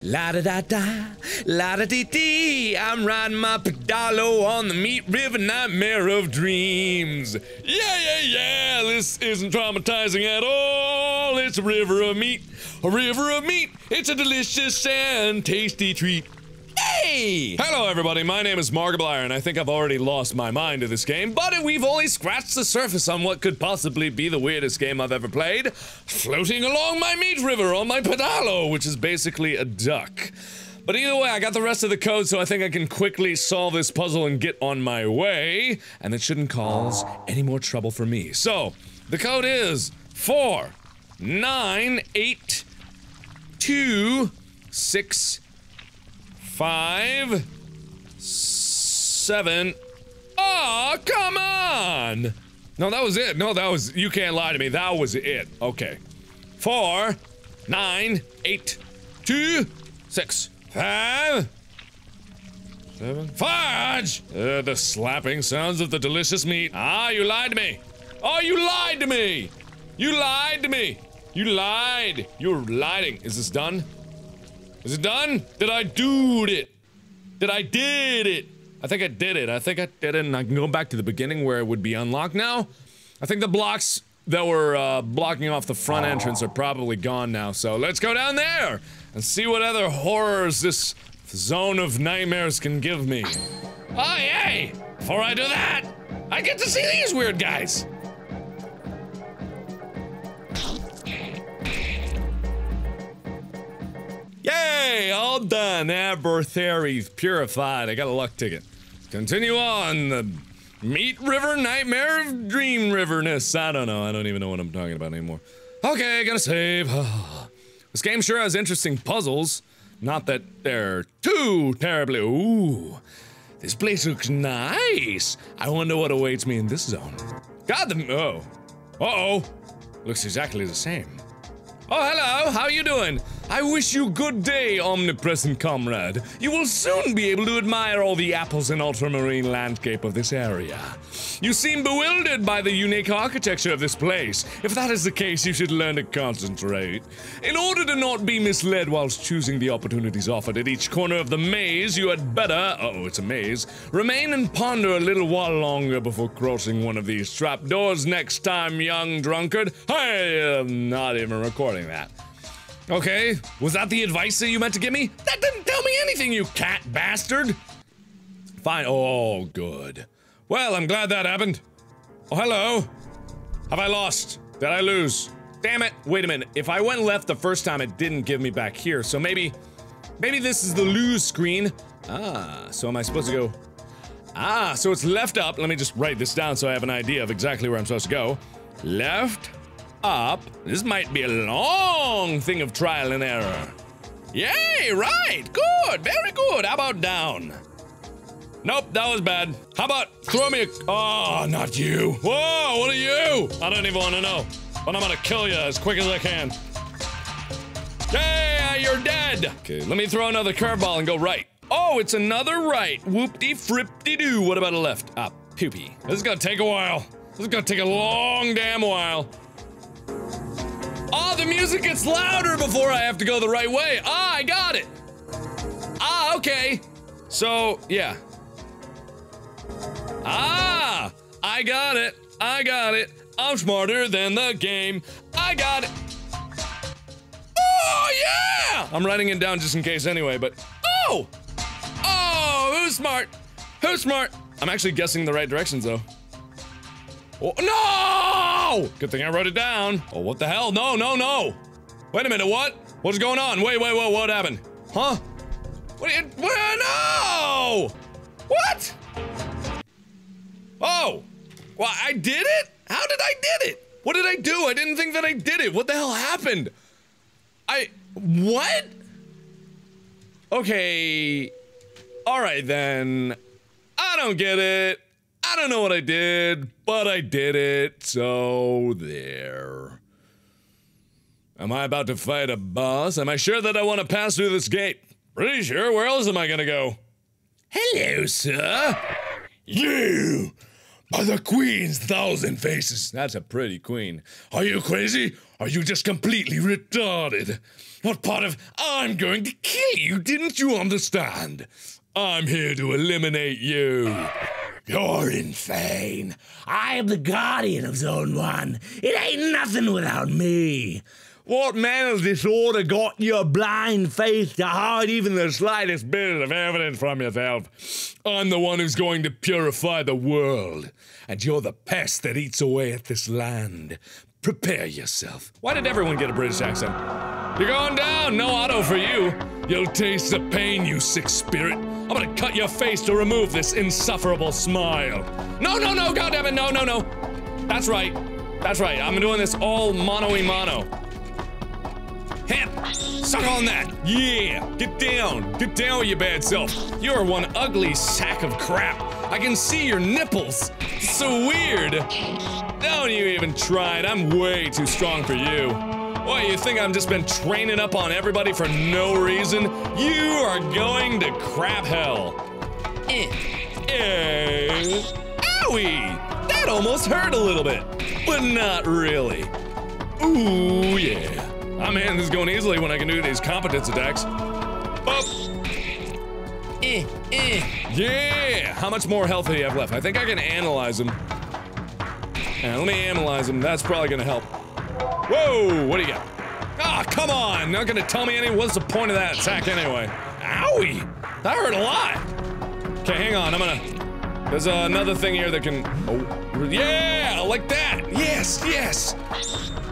La da da da, la da dee dee. I'm riding my pedalo on the Meat River Nightmare of Dreams. Yeah, yeah, yeah. This isn't traumatizing at all. It's a river of meat, a river of meat. It's a delicious and tasty treat. Hey! Hello, everybody. My name is Markiplier, and I think I've already lost my mind to this game, but we've only scratched the surface on what could possibly be the weirdest game I've ever played. Floating along my meat river on my pedalo, which is basically a duck. But either way, I got the rest of the code, so I think I can quickly solve this puzzle and get on my way, and it shouldn't cause any more trouble for me. So, the code is four, nine, eight, two, six five, seven. Oh, come on! No, that was it. No, that was. You can't lie to me. That was it. Okay. Four, nine, eight, two, six, five, seven. Fudge! Uh, the slapping sounds of the delicious meat. Ah, you lied to me. Oh, you lied to me. You lied to me. You lied. You're lying. Is this done? Is it done? Did I do it? Did I did it? I think I did it. I think I did it, and I can go back to the beginning where it would be unlocked now. I think the blocks that were uh, blocking off the front entrance are probably gone now, so let's go down there and see what other horrors this zone of nightmares can give me. Oh, yay! Before I do that, I get to see these weird guys. Yay! All done. Abertharies purified. I got a luck ticket. Continue on. The Meat River Nightmare of Dream Riverness. I don't know. I don't even know what I'm talking about anymore. Okay, gonna save. this game sure has interesting puzzles. Not that they're too terribly. Ooh. This place looks nice. I wonder what awaits me in this zone. God, the. Oh. Uh oh. Looks exactly the same. Oh, hello. How you doing? I wish you good day, omnipresent comrade. You will soon be able to admire all the apples and ultramarine landscape of this area. You seem bewildered by the unique architecture of this place. If that is the case, you should learn to concentrate. In order to not be misled whilst choosing the opportunities offered at each corner of the maze, you had better, uh oh, it's a maze, remain and ponder a little while longer before crossing one of these trapdoors next time, young drunkard. I am not even recording that. Okay, was that the advice that you meant to give me? That didn't tell me anything, you cat bastard! Fine. Oh, good. Well, I'm glad that happened. Oh, hello. Have I lost? Did I lose? Damn it. Wait a minute. If I went left the first time, it didn't give me back here. So maybe, maybe this is the lose screen. Ah, so am I supposed to go? Ah, so it's left up. Let me just write this down so I have an idea of exactly where I'm supposed to go. Left, up. This might be a long thing of trial and error. Yay, right, good, very good. How about down? Nope, that was bad. How about throw me a. Oh, not you. Whoa, what are you? I don't even want to know. But I'm gonna kill you as quick as I can. Yeah, you're dead. Okay, let me throw another curveball and go right. Oh, it's another right. Whoop-de frippy doo. What about a left? Ah, poopy. This is gonna take a while. This is gonna take a long damn while. Oh, the music gets louder before I have to go the right way. Ah, I got it. Ah, okay. So, yeah. Ah, I got it. I got it. I'm smarter than the game. I got it. Oh, yeah! I'm writing it down just in case anyway, but. Oh! Oh, who's smart? Who's smart? I'm actually guessing the right directions though. Oh, no! Good thing I wrote it down. Oh, what the hell? No, no, no. Wait a minute, what? What's going on? Wait, wait, wait, what happened? Huh? What? You, what no! What? Oh! Well, I did it? How did I did it? What did I do? I didn't think that I did it. What the hell happened? I. What? Okay. Alright then. I don't get it. I don't know what I did, but I did it, so there. Am I about to fight a boss? Am I sure that I want to pass through this gate? Pretty sure. Where else am I gonna go? Hello, sir. You! are the queen's thousand faces. That's a pretty queen. Are you crazy? Are you just completely retarded? What part of I'm going to kill you didn't you understand? I'm here to eliminate you. You're insane. I am the guardian of Zone 1. It ain't nothing without me. What mental disorder got your blind faith to hide even the slightest bit of evidence from yourself? I'm the one who's going to purify the world, and you're the pest that eats away at this land. Prepare yourself. Why did everyone get a British accent? You're going down, no auto for you. You'll taste the pain, you sick spirit. I'm gonna cut your face to remove this insufferable smile. No, no, no, goddammit, no, no, no. That's right. That's right. I'm doing this all mono-y mono. Hit! Suck on that! Yeah! Get down! Get down with your bad self! You're one ugly sack of crap! I can see your nipples! It's so weird! Don't you even try it, I'm way too strong for you. What, you think I've just been training up on everybody for no reason? You are going to crap hell. Eh. Eh. Owie! That almost hurt a little bit, but not really. Ooh, yeah. Ah, man, this is going easily when I can do these competence attacks. Up. Eh, eh. Yeah! How much more health do you have left? I think I can analyze them. Yeah, let me analyze them. That's probably gonna help. Whoa! What do you got? Ah, oh, come on! Not gonna tell me any. What's the point of that attack anyway? Owie! That hurt a lot! Okay, hang on. I'm gonna. There's uh, another thing here that can. Oh, yeah! Like that! Yes, yes!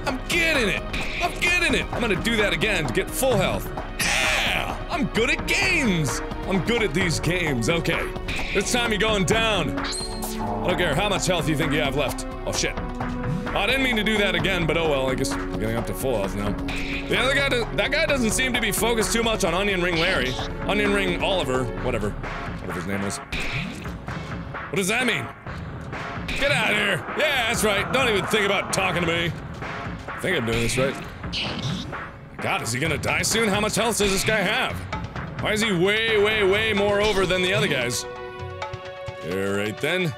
I'm getting it! I'm getting it! I'm gonna do that again to get full health. Yeah! I'm good at games! I'm good at these games, okay. This time you're going down. I don't care how much health you think you have left. Oh shit. I didn't mean to do that again, but oh well, I guess I'm getting up to full health now. The other guy, that guy doesn't seem to be focused too much on Onion Ring Larry. Onion Ring Oliver, whatever. Whatever his name is. What does that mean? Get out of here! Yeah, that's right. Don't even think about talking to me. I think I'm doing this right. God, is he gonna die soon? How much health does this guy have? Why is he way, way, way more over than the other guys? Alright then.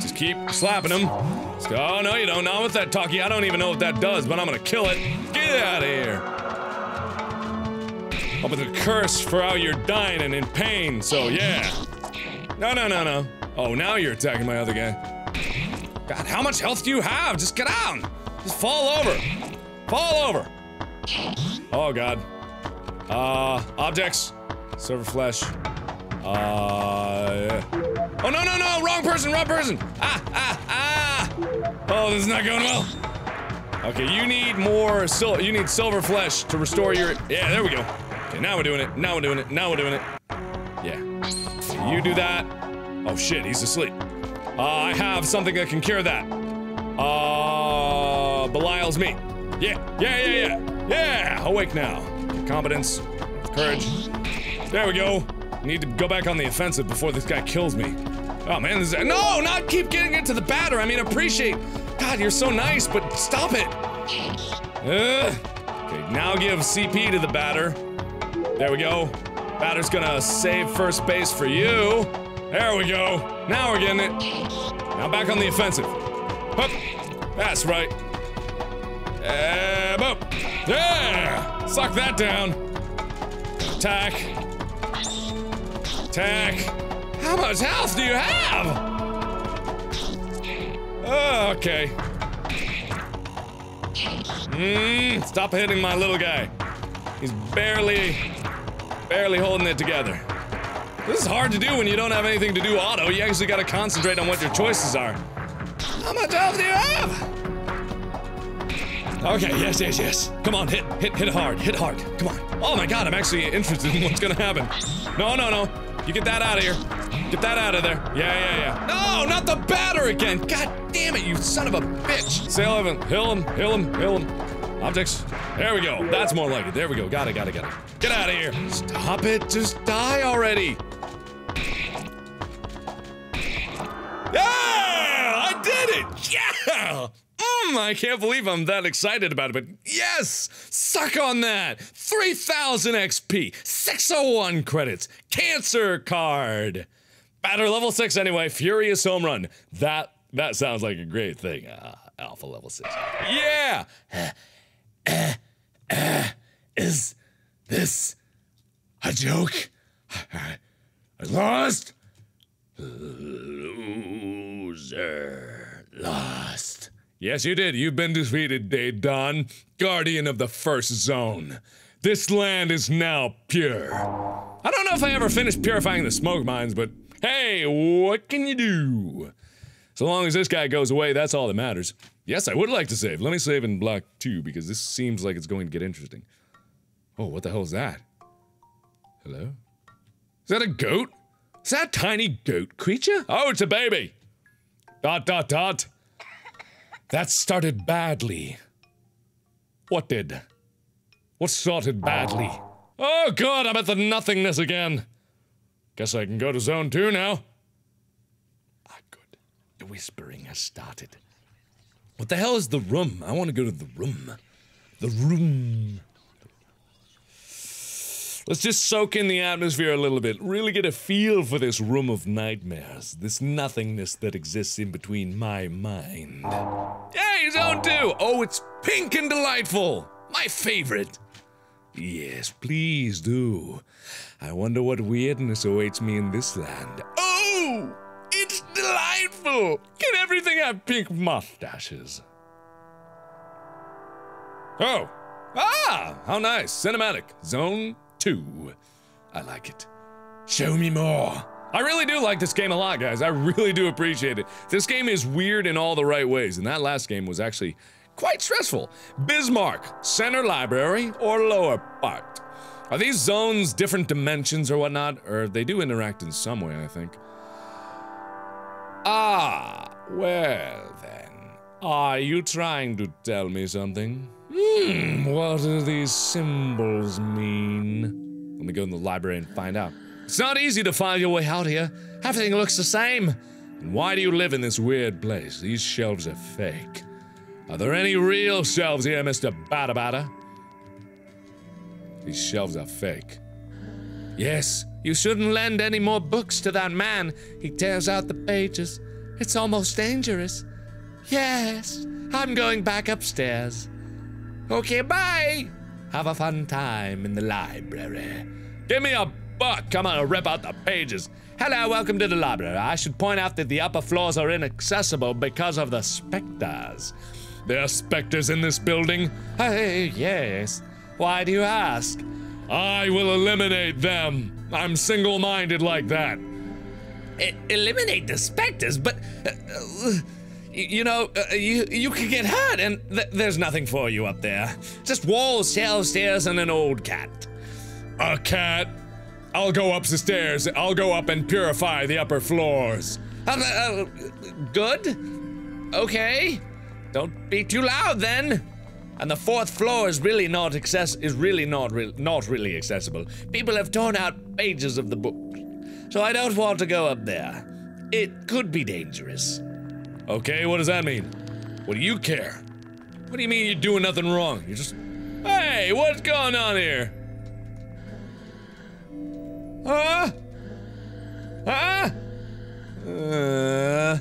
Just keep slapping him. Oh, no, you don't. Not with that talkie. I don't even know what that does, but I'm gonna kill it. Get out of here. Oh, but the curse for how you're dying and in pain, so yeah. No, no, no, no. Oh, now you're attacking my other guy. God, how much health do you have? Just get down. Just fall over. Fall over. Oh, God. Uh, objects. Server flesh. Uh. Oh, no, no, no! Wrong person, wrong person! Ah, ah, ah! Oh, this is not going well. Okay, you need more sil- you need silver flesh to restore your- Yeah, there we go. Okay, now we're doing it. Now we're doing it. Now we're doing it. Yeah. You do that. Oh shit, he's asleep. Uh, I have something that can cure that. Uh, Belial's meat. Yeah, yeah, yeah, yeah. Yeah, awake now. Competence, courage. There we go. Need to go back on the offensive before this guy kills me. Oh man, is, no, not keep getting into the batter. I mean, appreciate. God, you're so nice, but stop it. Okay, now give CP to the batter. There we go. Batter's gonna save first base for you. There we go. Now we're getting it. Now back on the offensive. Hup. That's right. Uh, Yeah! Suck that down. Attack. Attack. How much health do you have? Oh, okay. Mmm, stop hitting my little guy. He's barely, barely holding it together. This is hard to do when you don't have anything to do auto. You actually gotta concentrate on what your choices are. How much health do you have? Okay, yes, yes, yes. Come on, hit, hit, hit hard, hit hard. Come on. Oh my god, I'm actually interested in what's gonna happen. No, no, no. You get that out of here. Get that out of there. Yeah, yeah, yeah. No, not the batter again. God damn it, you son of a bitch. Sail heaven. Hill him, hill him, hill him. Objects. There we go. That's more like it. There we go. Got it, got it, got it. Get out of here. Stop it. Just die already. Yeah! I did it! Yeah! Mmm, I can't believe I'm that excited about it, but yes! Suck on that! 3000 XP, 601 credits, cancer card! Batter level 6 anyway, furious home run. That That sounds like a great thing. Uh, alpha level six. Yeah. Uh, uh, uh, is this a joke? I lost. Loser. Lost. Yes, you did. You've been defeated, Dedan, guardian of the first zone. This land is now pure. I don't know if I ever finished purifying the smoke mines, but hey, what can you do? So long as this guy goes away, that's all that matters. Yes, I would like to save. Let me save in block two because this seems like it's going to get interesting. Oh, what the hell is that? Hello? Is that a goat? Is that a tiny goat creature? Oh, it's a baby! Dot dot dot. That started badly. What did? What started badly? Oh god, I'm at the nothingness again. Guess I can go to zone two now. Ah, good. The whispering has started. What the hell is the room? I want to go to the room. The room. Let's just soak in the atmosphere a little bit. Really get a feel for this room of nightmares. This nothingness that exists in between my mind. Yay, zone two! Oh, it's pink and delightful! My favorite. Yes, please do. I wonder what weirdness awaits me in this land. Oh! It's delightful! Can everything have pink mustaches? Oh! Ah! How nice! Cinematic. Zone 2. I like it. Show me more! I really do like this game a lot, guys. I really do appreciate it. This game is weird in all the right ways, and that last game was actually quite stressful. Bismarck, center library, or lower part? Are these zones different dimensions or whatnot? Or they do interact in some way, I think. Ah, well then. Are you trying to tell me something? Hmm, what do these symbols mean? Let me go in the library and find out. It's not easy to find your way out here. Everything looks the same. And why do you live in this weird place? These shelves are fake. Are there any real shelves here, Mr. Bada Bada? These shelves are fake. Yes, you shouldn't lend any more books to that man. He tears out the pages. It's almost dangerous. Yes, I'm going back upstairs. Okay, bye. Have a fun time in the library. Give me a book. Come on, rip out the pages. Hello, welcome to the library. I should point out that the upper floors are inaccessible because of the specters. There are specters in this building? Hey, yes. Why do you ask? I will eliminate them. I'm single minded like that. Eliminate the specters? But. Uh, uh, you know, uh, you you could get hurt, and th there's nothing for you up there. Just walls, shelves, stairs, and an old cat. A cat? I'll go up the stairs. I'll go up and purify the upper floors. Uh, uh, good. Okay. Don't be too loud then. And the fourth floor is really not access is really not re not really accessible. People have torn out pages of the book. So I don't want to go up there. It could be dangerous. Okay, what does that mean? What do you care? What do you mean you're doing nothing wrong? You're just Hey, what's going on here? Huh? Huh? Uh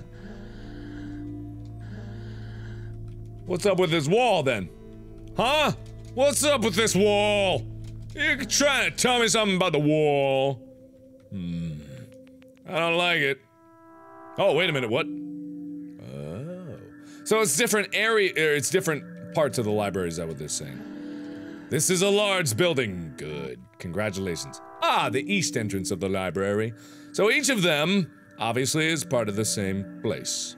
What's up with this wall then? Huh? What's up with this wall? You're trying to tell me something about the wall? Hmm. I don't like it. Oh, wait a minute, what? So it's different area, er, it's different parts of the library, is that what they're saying? This is a large building. Good. Congratulations. Ah, the east entrance of the library. So each of them, obviously, is part of the same place.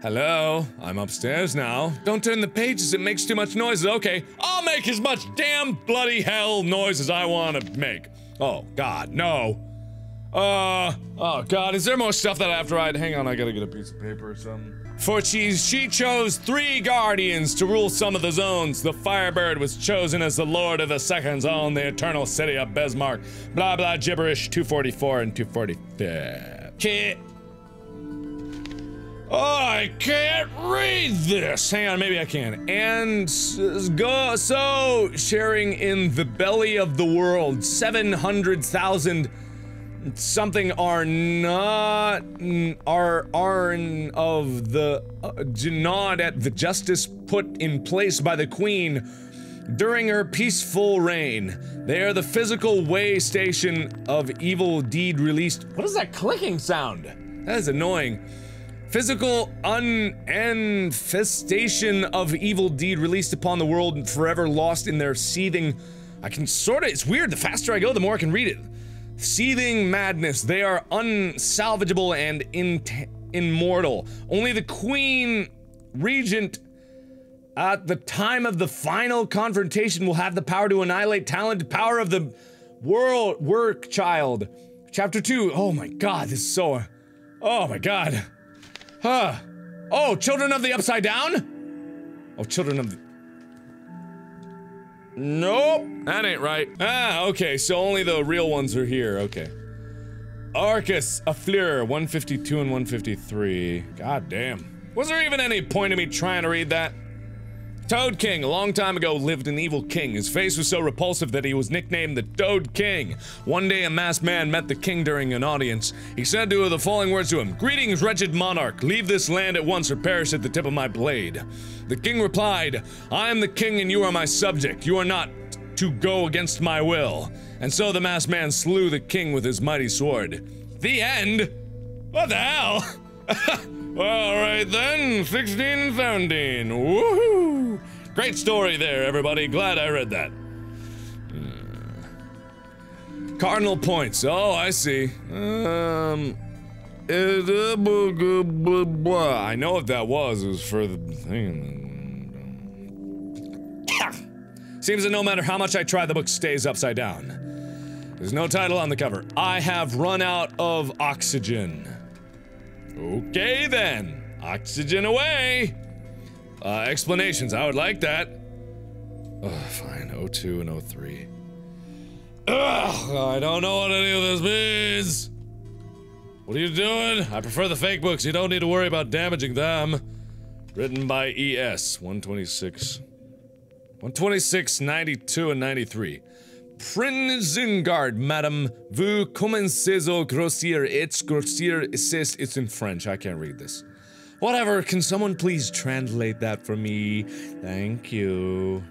Hello, I'm upstairs now. Don't turn the pages, it makes too much noise. Okay, I'll make as much damn bloody hell noise as I want to make. Oh, God, no. Uh, oh, God, is there more stuff that I have to write? Hang on, I gotta get a piece of paper or something. For she, she chose three guardians to rule some of the zones. The Firebird was chosen as the lord of the second zone, the eternal city of Bismarck. Blah, blah, gibberish, 244 and 245. Okay. Oh, I can't read this. Hang on, maybe I can. And go so sharing in the belly of the world, 700,000 something are not are are of the uh, not at the justice put in place by the queen during her peaceful reign. They are the physical way station of evil deed released. What is that clicking sound? That is annoying. Physical unfestation of evil deed released upon the world and forever lost in their seething. I can sort of, it's weird, the faster I go, the more I can read it. Seething madness, they are unsalvageable and immortal. Only the Queen Regent at the time of the final confrontation will have the power to annihilate talent, power of the world, work child. Chapter 2, oh my god, this is so, oh my god. Huh. Oh, children of the upside down? Oh, children of the... Nope, that ain't right. Ah, okay, so only the real ones are here, okay. Arcus, a Fleur, 152 and 153. God damn. Was there even any point in me trying to read that? Toad King, a long time ago, lived an evil king. His face was so repulsive that he was nicknamed the Toad King. One day, a masked man met the king during an audience. He said to the following words to him Greetings, wretched monarch. Leave this land at once or perish at the tip of my blade. The king replied, I am the king and you are my subject. You are not to go against my will. And so the masked man slew the king with his mighty sword. The end? What the hell? Alright then, 16 and 17. Woohoo! Great story there, everybody. Glad I read that. Uh, cardinal points. Oh, I see. Um. I know what that was. It was for the thing. Seems that no matter how much I try, the book stays upside down. There's no title on the cover. I have run out of oxygen. Okay then. Oxygen away. Uh, explanations. I would like that. Oh, fine. 02 and 03. Ugh, I don't know what any of this means. What are you doing? I prefer the fake books. You don't need to worry about damaging them. Written by ES 126. 126, 92, and 93. Prinzengard, madam, vous commencez au grossier. It's grossier, assist. It's in French. I can't read this. Whatever, can someone please translate that for me? Thank you.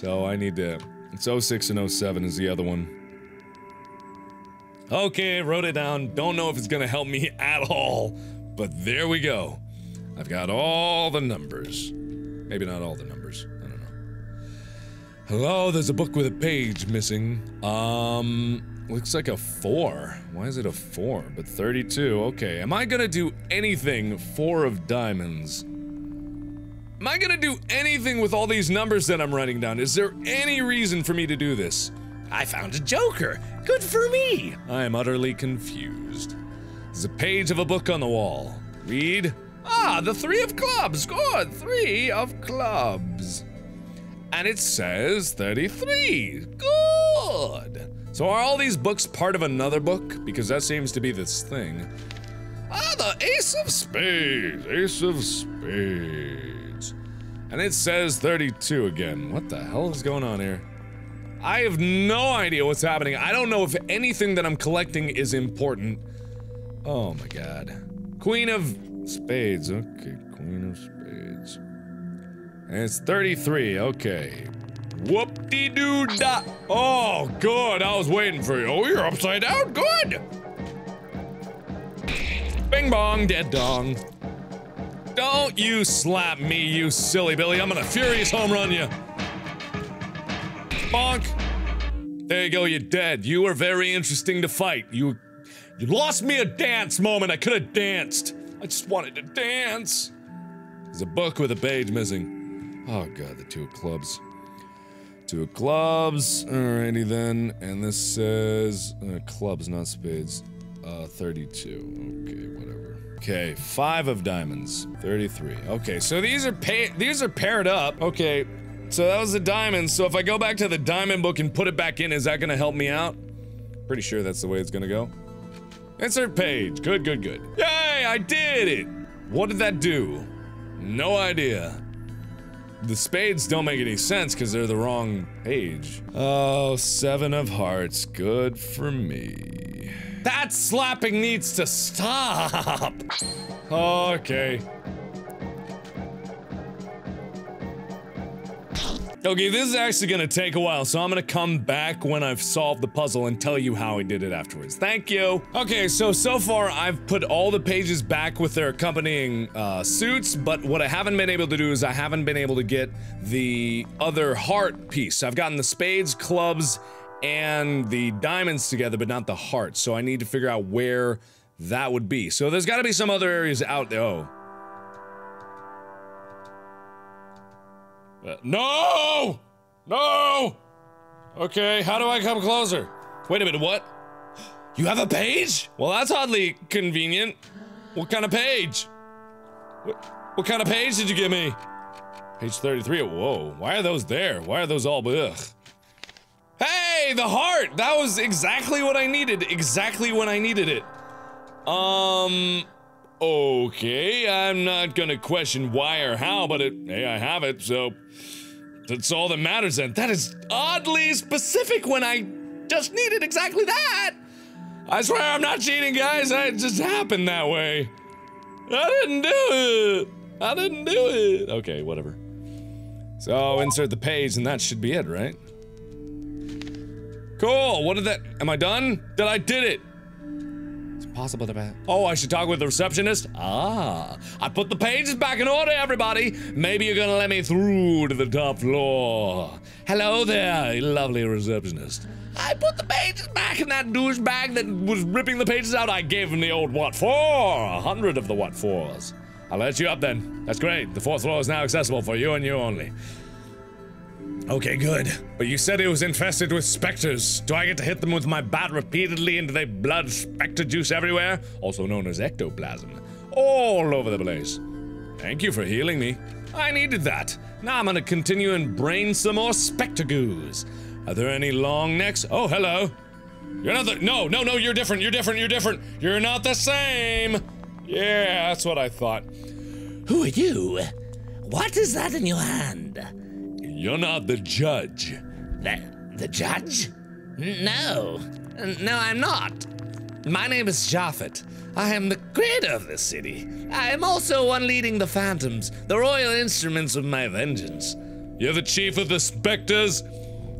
So I need to. It's 06 and 07 is the other one. Okay, wrote it down. Don't know if it's gonna help me at all, but there we go. I've got all the numbers. Maybe not all the numbers. Hello, there's a book with a page missing. Um, looks like a four. Why is it a four? But 32, okay. Am I gonna do anything four of diamonds? Am I gonna do anything with all these numbers that I'm writing down? Is there any reason for me to do this? I found a joker. Good for me. I am utterly confused. There's a page of a book on the wall. Read. Ah, the three of clubs. Good. Three of clubs. And it says 33. Good. So are all these books part of another book? Because that seems to be this thing. Ah, the Ace of Spades. Ace of Spades. And it says 32 again. What the hell is going on here? I have no idea what's happening. I don't know if anything that I'm collecting is important. Oh my god. Queen of Spades. Okay, Queen of Spades. And it's 33, okay. Whoop-de-doo-da! Oh, good, I was waiting for you. Oh, you're upside down, good! Bing bong, dead dong. Don't you slap me, you silly Billy. I'm gonna furious home run you. Bonk. There you go, you're dead. You were very interesting to fight. You you lost me a dance moment. I could have danced. I just wanted to dance. There's a book with a page missing. Oh god, the two of clubs. Two of clubs. Alrighty then. And this says uh, clubs, not spades. Uh, 32. Okay, whatever. Okay, five of diamonds. 33. Okay, so these are these are paired up. Okay, so that was the diamond. So if I go back to the diamond book and put it back in, is that gonna help me out? Pretty sure that's the way it's gonna go. Insert page. Good, good, good. Yay, I did it! What did that do? No idea. The spades don't make any sense because they're the wrong page. Oh, seven of hearts. Good for me. That slapping needs to stop. Okay. Okay, this is actually gonna take a while, so I'm gonna come back when I've solved the puzzle and tell you how I did it afterwards. Thank you! Okay, so, so far I've put all the pages back with their accompanying, uh, suits, but what I haven't been able to do is I haven't been able to get the other heart piece. I've gotten the spades, clubs, and the diamonds together, but not the heart, so I need to figure out where that would be. So there's gotta be some other areas out there. Oh. Uh, no! No! Okay, how do I come closer? Wait a minute, what? You have a page? Well, that's oddly convenient. What kind of page? What, what kind of page did you give me? Page 33. Whoa, why are those there? Why are those all ugh? Hey, the heart! That was exactly what I needed. Exactly when I needed it. Um, okay, I'm not gonna question why or how, but it, hey, I have it, so that's all that matters then. That is oddly specific when I just needed exactly that. I swear I'm not cheating, guys. It just happened that way. I didn't do it. I didn't do it. Okay, whatever. So insert the page and that should be it, right? Cool. What did that? Am I done? Did I did it? Possible to Oh, I should talk with the receptionist? Ah. I put the pages back in order, everybody. Maybe you're gonna let me through to the top floor. Hello there, lovely receptionist. I put the pages back in that douchebag that was ripping the pages out. I gave him the old what for? A hundred of the what fours. I'll let you up then. That's great. The fourth floor is now accessible for you and you only. Okay, good. But you said it was infested with specters. Do I get to hit them with my bat repeatedly and do they blood specter juice everywhere? Also known as ectoplasm. All over the place. Thank you for healing me. I needed that. Now I'm gonna continue and brain some more specter goos. Are there any long necks? Oh, hello. You're not the- No, no, no, you're different, you're different, you're different. You're not the same. Yeah, that's what I thought. Who are you? What is that in your hand? You're not the judge. The, the judge? No. No, I'm not. My name is Japhet. I am the creator of this city. I am also one leading the Phantoms, the royal instruments of my vengeance. You're the chief of the Spectres?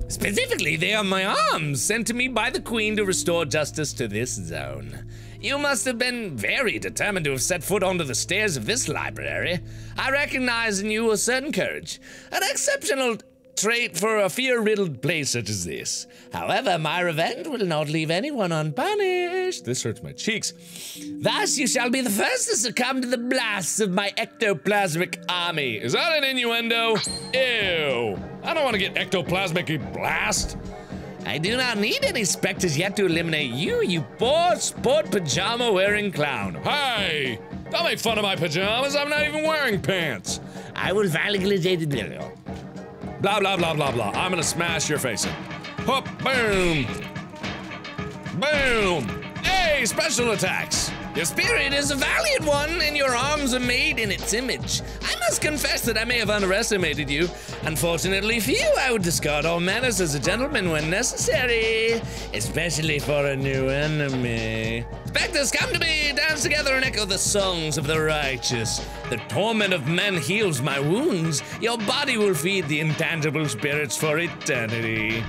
Specifically, they are my arms, sent to me by the Queen to restore justice to this zone. You must have been very determined to have set foot onto the stairs of this library. I recognize in you a certain courage, an exceptional trait for a fear-riddled place such as this. However, my revenge will not leave anyone unpunished. This hurts my cheeks. Thus, you shall be the first to succumb to the blasts of my ectoplasmic army. Is that an innuendo? Ew. I don't want to get ectoplasmic blast. I do not need any specters yet to eliminate you, you poor sport pajama wearing clown. Hey! Don't make fun of my pajamas, I'm not even wearing pants. I will violently the Blah, blah, blah, blah, blah. I'm gonna smash your face in. Hop, boom! Boom! Hey, special attacks! Your spirit is a valiant one, and your arms are made in its image. I must confess that I may have underestimated you. Unfortunately for you, I would discard all manners as a gentleman when necessary, especially for a new enemy. Spectres, come to me, dance together and echo the songs of the righteous. The torment of men heals my wounds. Your body will feed the intangible spirits for eternity.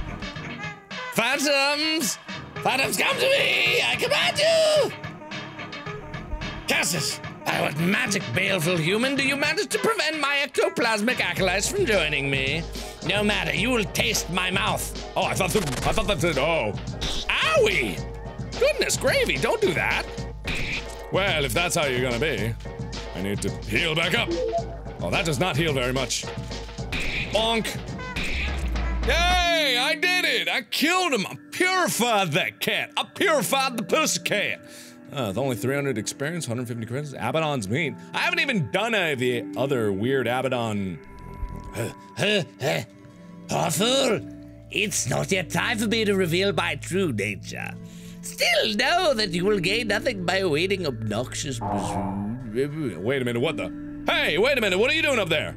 Phantoms! Phantoms, come to me! I command you! Cassius, by what magic baleful human do you manage to prevent my ectoplasmic acolytes from joining me? No matter, you will taste my mouth. Oh, I thought that, I thought that said, oh. Owie! Goodness gravy, don't do that. Well, if that's how you're gonna be, I need to heal back up. Oh, that does not heal very much. Bonk. Yay! I did it! I killed him! I purified that cat! I purified the pussy cat! Uh, with only 300 experience, 150 credits. Abaddon's meat. I haven't even done any of the other weird Abaddon. Awful! It's not yet time for me to reveal my true nature. Still, know that you will gain nothing by awaiting obnoxious Wait a minute, what the? Hey, wait a minute, what are you doing up there?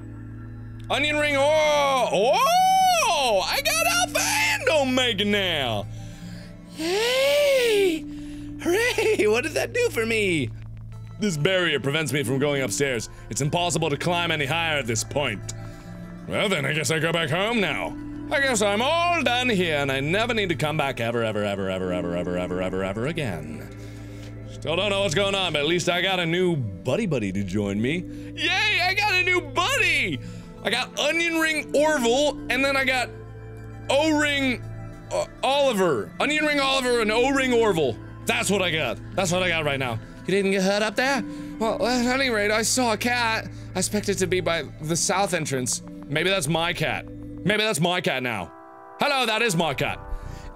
Onion ring, oh! Oh! I got Alpha and Omega now! Hey! What did that do for me? This barrier prevents me from going upstairs. It's impossible to climb any higher at this point. Well, then I guess I go back home now. I guess I'm all done here and I never need to come back ever, ever, ever, ever, ever, ever, ever, ever, ever again. Still don't know what's going on, but at least I got a new buddy buddy to join me. Yay, I got a new buddy! I got Onion Ring Orville, and then I got O-Ring uh, Oliver. Onion Ring Oliver and O-Ring Orville. That's what I got. That's what I got right now. You didn't get hurt up there? Well, at any rate, I saw a cat. I expected to be by the south entrance. Maybe that's my cat. Maybe that's my cat now. Hello, that is my cat.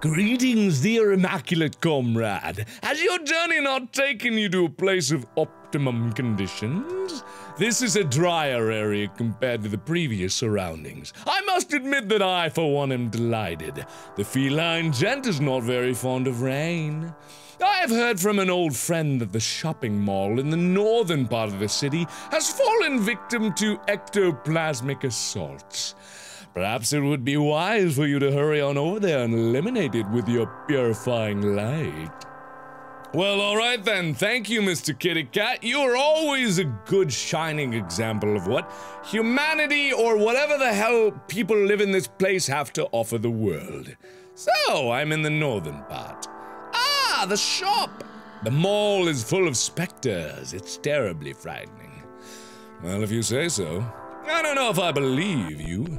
Greetings, dear immaculate comrade. Has your journey not taken you to a place of optimum conditions? This is a drier area compared to the previous surroundings. I must admit that I, for one, am delighted. The feline gent is not very fond of rain. I have heard from an old friend that the shopping mall in the northern part of the city has fallen victim to ectoplasmic assaults. Perhaps it would be wise for you to hurry on over there and eliminate it with your purifying light. Well, alright then. Thank you, Mr. Kitty Cat. You are always a good shining example of what humanity or whatever the hell people live in this place have to offer the world. So, I'm in the northern part. Ah, the shop! The mall is full of specters. It's terribly frightening. Well, if you say so. I don't know if I believe you.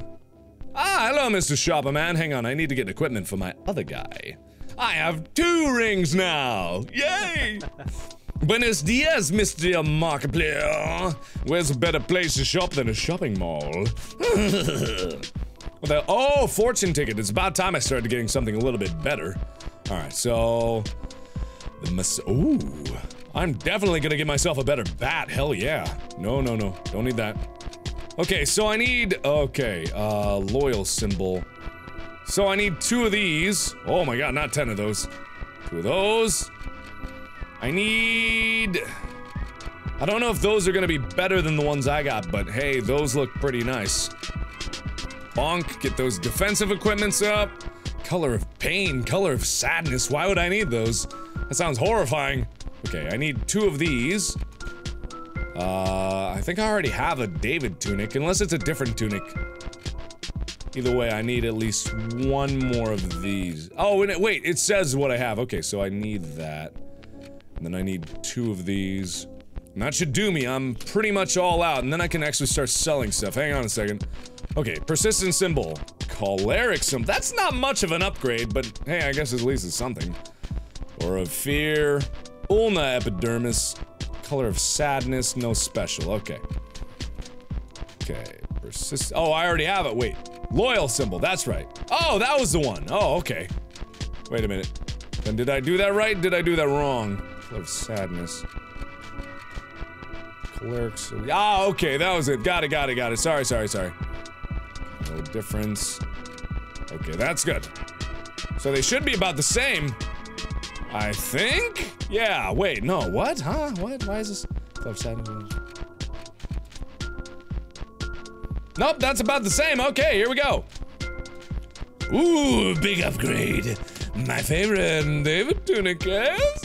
Ah, hello, Mr. Shopperman. Hang on, I need to get equipment for my other guy. I have two rings now! Yay! Buenos dias, Mr. Markiplier. Where's a better place to shop than a shopping mall? well, oh, fortune ticket. It's about time I started getting something a little bit better. Alright, so... The mas- Ooh. I'm definitely gonna get myself a better bat. Hell yeah. No, no, no. Don't need that. Okay, so I need, okay, uh, loyal symbol. So I need two of these. Oh my god, not ten of those. Two of those. I need... I don't know if those are gonna be better than the ones I got, but hey, those look pretty nice. Bonk, get those defensive equipments up. Color of pain, color of sadness, why would I need those? That sounds horrifying. Okay, I need two of these. Uh, I think I already have a David tunic, unless it's a different tunic. Either way, I need at least one more of these. Oh, and it, wait, it says what I have. Okay, so I need that. And then I need two of these. And that should do me. I'm pretty much all out, and then I can actually start selling stuff. Hang on a second. Okay, persistent symbol. Choleric symbol. That's not much of an upgrade, but hey, I guess at least it's something. Or of fear. Ulna epidermis. Color of sadness, no special. Okay. Okay. Persist. Oh, I already have it. Wait. Loyal symbol. That's right. Oh, that was the one. Oh, okay. Wait a minute. Then did I do that right? Did I do that wrong? Color of sadness. Cleric. Ah, okay. That was it. Got it. Got it. Got it. Sorry. Sorry. Sorry. No difference. Okay, that's good. So they should be about the same. I think? Yeah, wait, no, what? Huh? What? Why is this? Nope, that's about the same. Okay, here we go. Ooh, big upgrade. My favorite David Tunic, yes?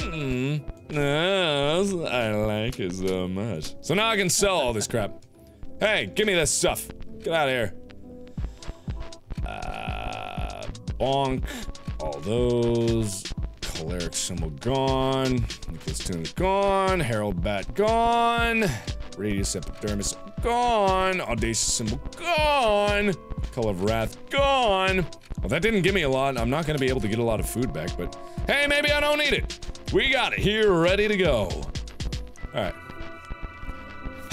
Mm. I like it so much. So now I can sell all this crap. Hey, give me this stuff. Get out of here. Uh, bonk. All those. Choleric symbol gone. Nicholas Tunic gone. Herald Bat gone. Radius Epidermis gone. Audacious symbol gone. Color of Wrath gone. Well, that didn't give me a lot. I'm not going to be able to get a lot of food back, but hey, maybe I don't need it. We got it here, ready to go. All right.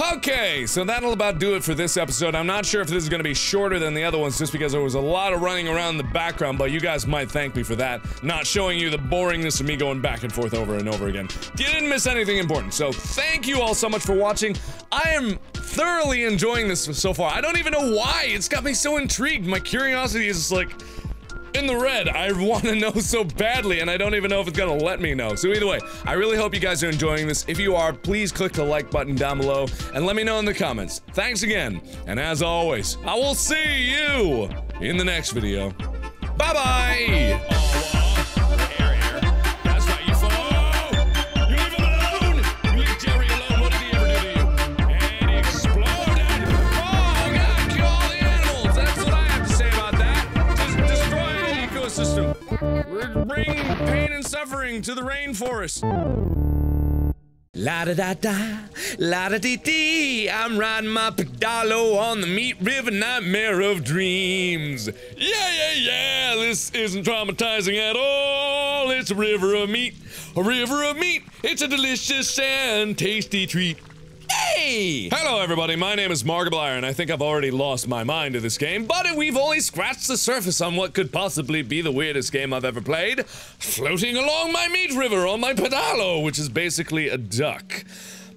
Okay, so that'll about do it for this episode. I'm not sure if this is going to be shorter than the other ones just because there was a lot of running around in the background, but you guys might thank me for that. Not showing you the boringness of me going back and forth over and over again. You didn't miss anything important, so thank you all so much for watching. I am thoroughly enjoying this so far. I don't even know why. It's got me so intrigued. My curiosity is just like in the red. I want to know so badly, and I don't even know if it's gonna let me know. So either way, I really hope you guys are enjoying this. If you are, please click the like button down below and let me know in the comments. Thanks again, and as always, I will see you in the next video. Bye-bye! Pain and suffering to the rainforest. La da da da, la da dee dee. I'm riding my pedalo on the Meat River Nightmare of Dreams. Yeah, yeah, yeah. This isn't traumatizing at all. It's a river of meat. A river of meat. It's a delicious and tasty treat. Hey! Hello, everybody. My name is Markiplier, and I think I've already lost my mind to this game, but we've only scratched the surface on what could possibly be the weirdest game I've ever played. Floating along my meat river on my pedalo, which is basically a duck.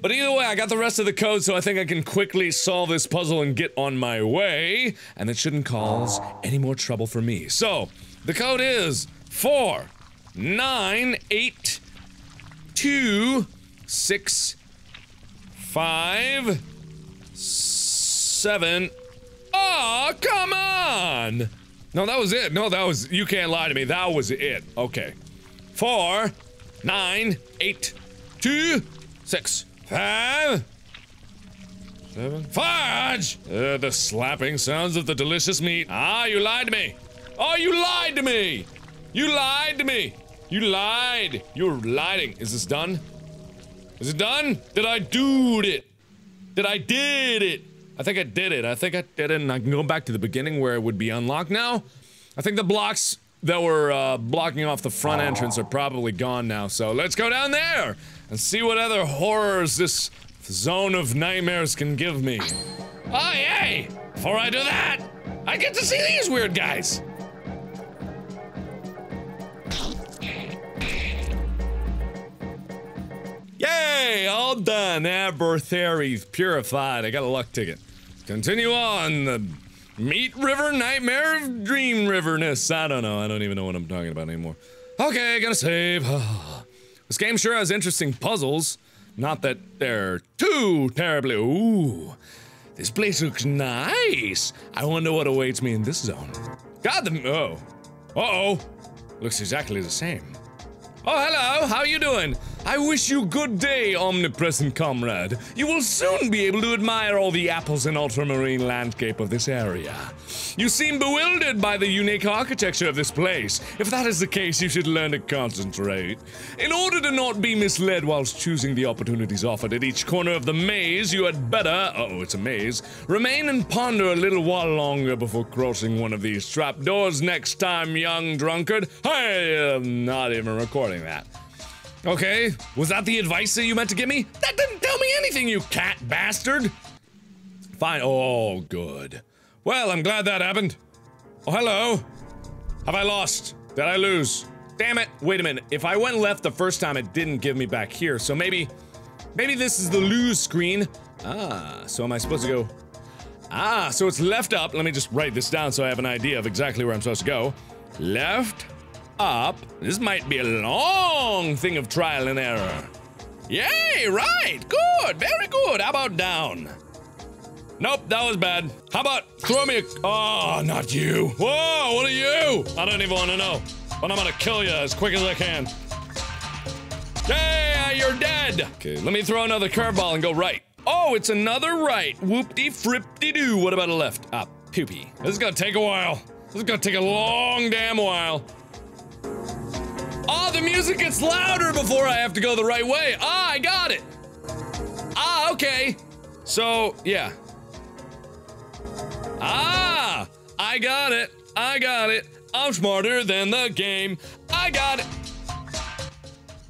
But either way, I got the rest of the code, so I think I can quickly solve this puzzle and get on my way, and it shouldn't cause any more trouble for me. So, the code is four, nine, eight, two, six, five, seven. Oh, come on! No, that was it. No, that was. You can't lie to me. That was it. Okay. Four, nine, eight, two, six, five, seven. Fudge! Uh, the slapping sounds of the delicious meat. Ah, you lied to me. Oh, you lied to me. You lied to me. You lied. You're lying. Is this done? Is it done? Did I do it? Did I did it? I think I did it. I think I did it, and I can go back to the beginning where it would be unlocked now. I think the blocks that were uh, blocking off the front entrance are probably gone now, so let's go down there and see what other horrors this zone of nightmares can give me. Oh, yay! Before I do that, I get to see these weird guys. Yay! All done. Abertharies purified. I got a luck ticket. Continue on. The Meat River Nightmare of Dream Riverness. I don't know. I don't even know what I'm talking about anymore. Okay, gonna save. this game sure has interesting puzzles. Not that they're too terribly. Ooh. This place looks nice. I wonder what awaits me in this zone. God, the. Oh. Uh oh. Looks exactly the same. Oh, hello. How you doing? I wish you good day, omnipresent comrade. You will soon be able to admire all the apples and ultramarine landscape of this area. You seem bewildered by the unique architecture of this place. If that is the case, you should learn to concentrate. In order to not be misled whilst choosing the opportunities offered at each corner of the maze, you had better, uh oh, it's a maze, remain and ponder a little while longer before crossing one of these trapdoors next time, young drunkard. I am not even recording that. Okay, was that the advice that you meant to give me? That didn't tell me anything, you cat bastard! Fine. Oh, good. Well, I'm glad that happened. Oh, hello. Have I lost? Did I lose? Damn it. Wait a minute. If I went left the first time, it didn't give me back here. So maybe, maybe this is the lose screen. Ah, so am I supposed to go? Ah, so it's left up. Let me just write this down so I have an idea of exactly where I'm supposed to go. Left, up. This might be a long thing of trial and error. Yay, right, good, very good. How about down? Nope, that was bad. How about throw me a. Oh, not you. Whoa, what are you? I don't even want to know. But I'm gonna kill you as quick as I can. Hey, you're dead. Okay, let me throw another curveball and go right. Oh, it's another right. Whoop-de fripp-de doo. What about a left? Ah, poopy. This is gonna take a while. This is gonna take a long damn while. Oh, the music gets louder before I have to go the right way. Ah, I got it. Ah, okay. So, yeah. Ah, I got it. I got it. I'm smarter than the game. I got it.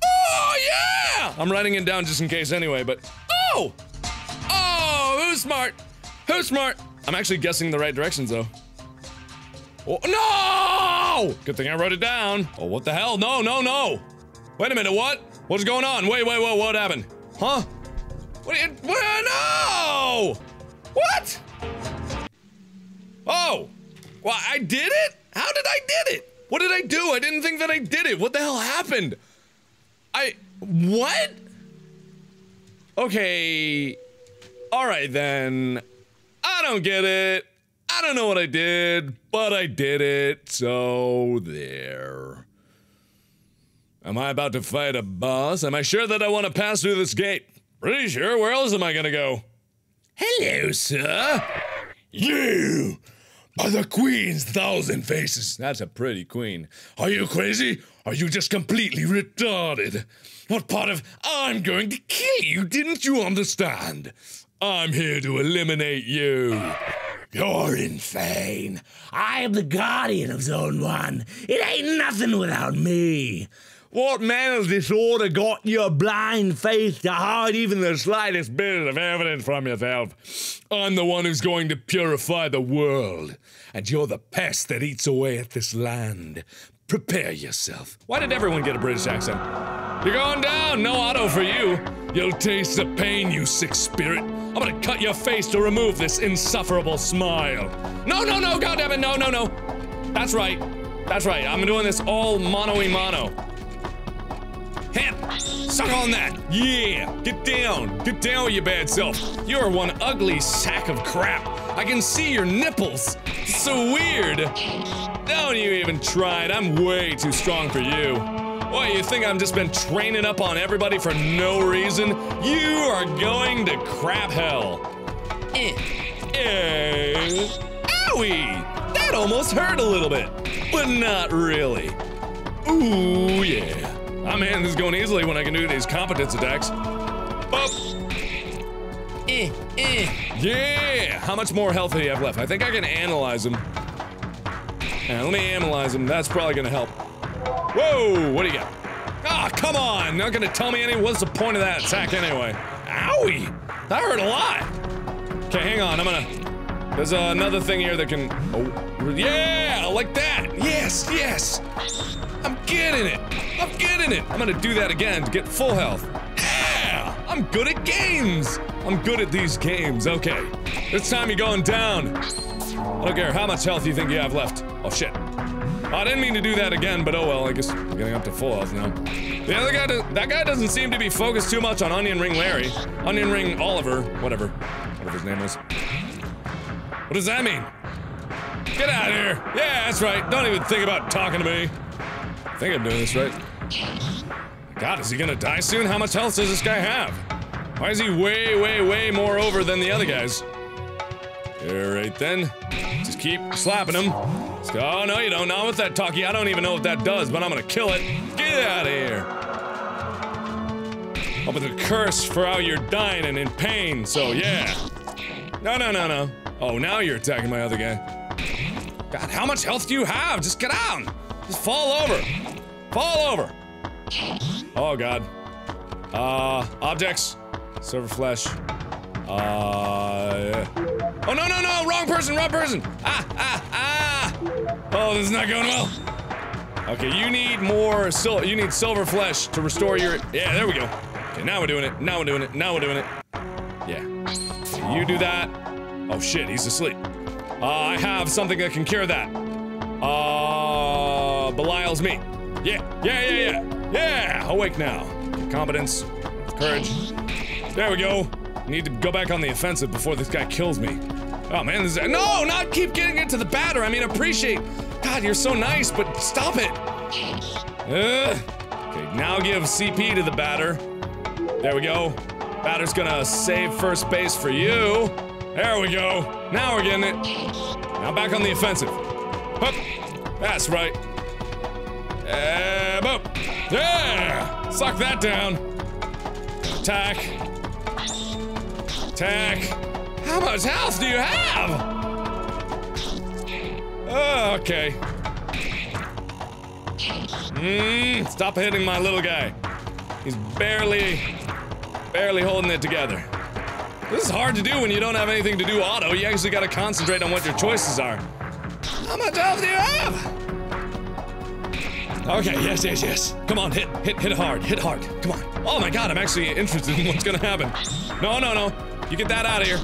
Oh, yeah! I'm writing it down just in case anyway, but. Oh! Oh, who's smart? Who's smart? I'm actually guessing the right directions though. Oh, no! Good thing I wrote it down. Oh, what the hell? No, no, no. Wait a minute, what? What's going on? Wait, wait, wait, what happened? Huh? What? It, what no! What? Oh! Well, I did it? How did I did it? What did I do? I didn't think that I did it. What the hell happened? I... What? Okay... Alright then. I don't get it. I don't know what I did, but I did it, so there. Am I about to fight a boss? Am I sure that I want to pass through this gate? Pretty sure. Where else am I gonna go? Hello, sir. You! are the queen's thousand faces. That's a pretty queen. Are you crazy? Are you just completely retarded? What part of I'm going to kill you didn't you understand? I'm here to eliminate you. You're insane. I am the guardian of Zone 1. It ain't nothing without me. What mental disorder got your blind faith to hide even the slightest bit of evidence from yourself? I'm the one who's going to purify the world, and you're the pest that eats away at this land. Prepare yourself. Why did everyone get a British accent? You're going down, no auto for you. You'll taste the pain, you sick spirit. I'm gonna cut your face to remove this insufferable smile. No, no, no, goddammit, no, no, no. That's right. That's right. I'm doing this all mono-y mono. Him! Suck on that! Yeah! Get down! Get down with your bad self! You're one ugly sack of crap! I can see your nipples! It's so weird! Don't you even try it, I'm way too strong for you. What, you think I've just been training up on everybody for no reason? You are going to crap hell. Eh. Eh. Owie! That almost hurt a little bit, but not really. Ooh, yeah. Ah, man, this is going easily when I can do these competence attacks. Up. Eh, eh. Yeah! How much more health do you have left? I think I can analyze them. Let me analyze them. That's probably gonna help. Whoa! What do you got? Ah, oh, come on! Not gonna tell me any. What's the point of that attack anyway? Owie! That hurt a lot! Okay, hang on. I'm gonna. There's uh, another thing here that can. Oh, yeah! Like that! Yes, yes! I'm getting it! I'm getting it! I'm gonna do that again to get full health. Yeah! I'm good at games! I'm good at these games, okay. This time you're going down. I don't care how much health you think you have left. Oh shit. Oh, I didn't mean to do that again, but oh well, I guess I'm getting up to full health now. The other guy, that guy doesn't seem to be focused too much on Onion Ring Larry. Onion Ring Oliver, whatever. Whatever his name is. What does that mean? Get out of here! Yeah, that's right. Don't even think about talking to me. I think I'm doing this right. God, is he gonna die soon? How much health does this guy have? Why is he way, way, way more over than the other guys? Alright then. Just keep slapping him. Oh, no, you don't. Not with that talkie. I don't even know what that does, but I'm gonna kill it. Get out of here. Up with a curse for how you're dying and in pain, so yeah. No, no, no, no. Oh, now you're attacking my other guy. God, how much health do you have? Just get down. Just fall over. Fall over. Oh, God. Uh, objects. Server flesh. Uh. Oh, no, no, no! Wrong person, wrong person! Ah, ah, ah! Oh, this is not going well. Okay, you need more sil- you need silver flesh to restore your- Yeah, there we go. Okay, now we're doing it, now we're doing it, now we're doing it. Yeah. You do that. Oh shit, he's asleep. Uh, I have something that can cure that. Uh, Belial's meat. Yeah, yeah, yeah, yeah. Yeah, awake now. Competence, courage. There we go. Need to go back on the offensive before this guy kills me. Oh man, this is- No, not keep getting into the batter. I mean, appreciate- God, you're so nice, but stop it. Uh, okay, now give CP to the batter. There we go. Batter's gonna save first base for you. There we go. Now we're getting it. Now back on the offensive. Hup. That's right. Uh. Yeah! Suck that down. Attack. Attack. How much health do you have? Oh, okay. Mmm, stop hitting my little guy. He's barely, barely holding it together. This is hard to do when you don't have anything to do auto. You actually gotta concentrate on what your choices are. How much health do you have? Okay, yes, yes, yes. Come on, hit, hit, hit hard, hit hard. Come on. Oh my god, I'm actually interested in what's gonna happen. No, no, no. You get that out of here.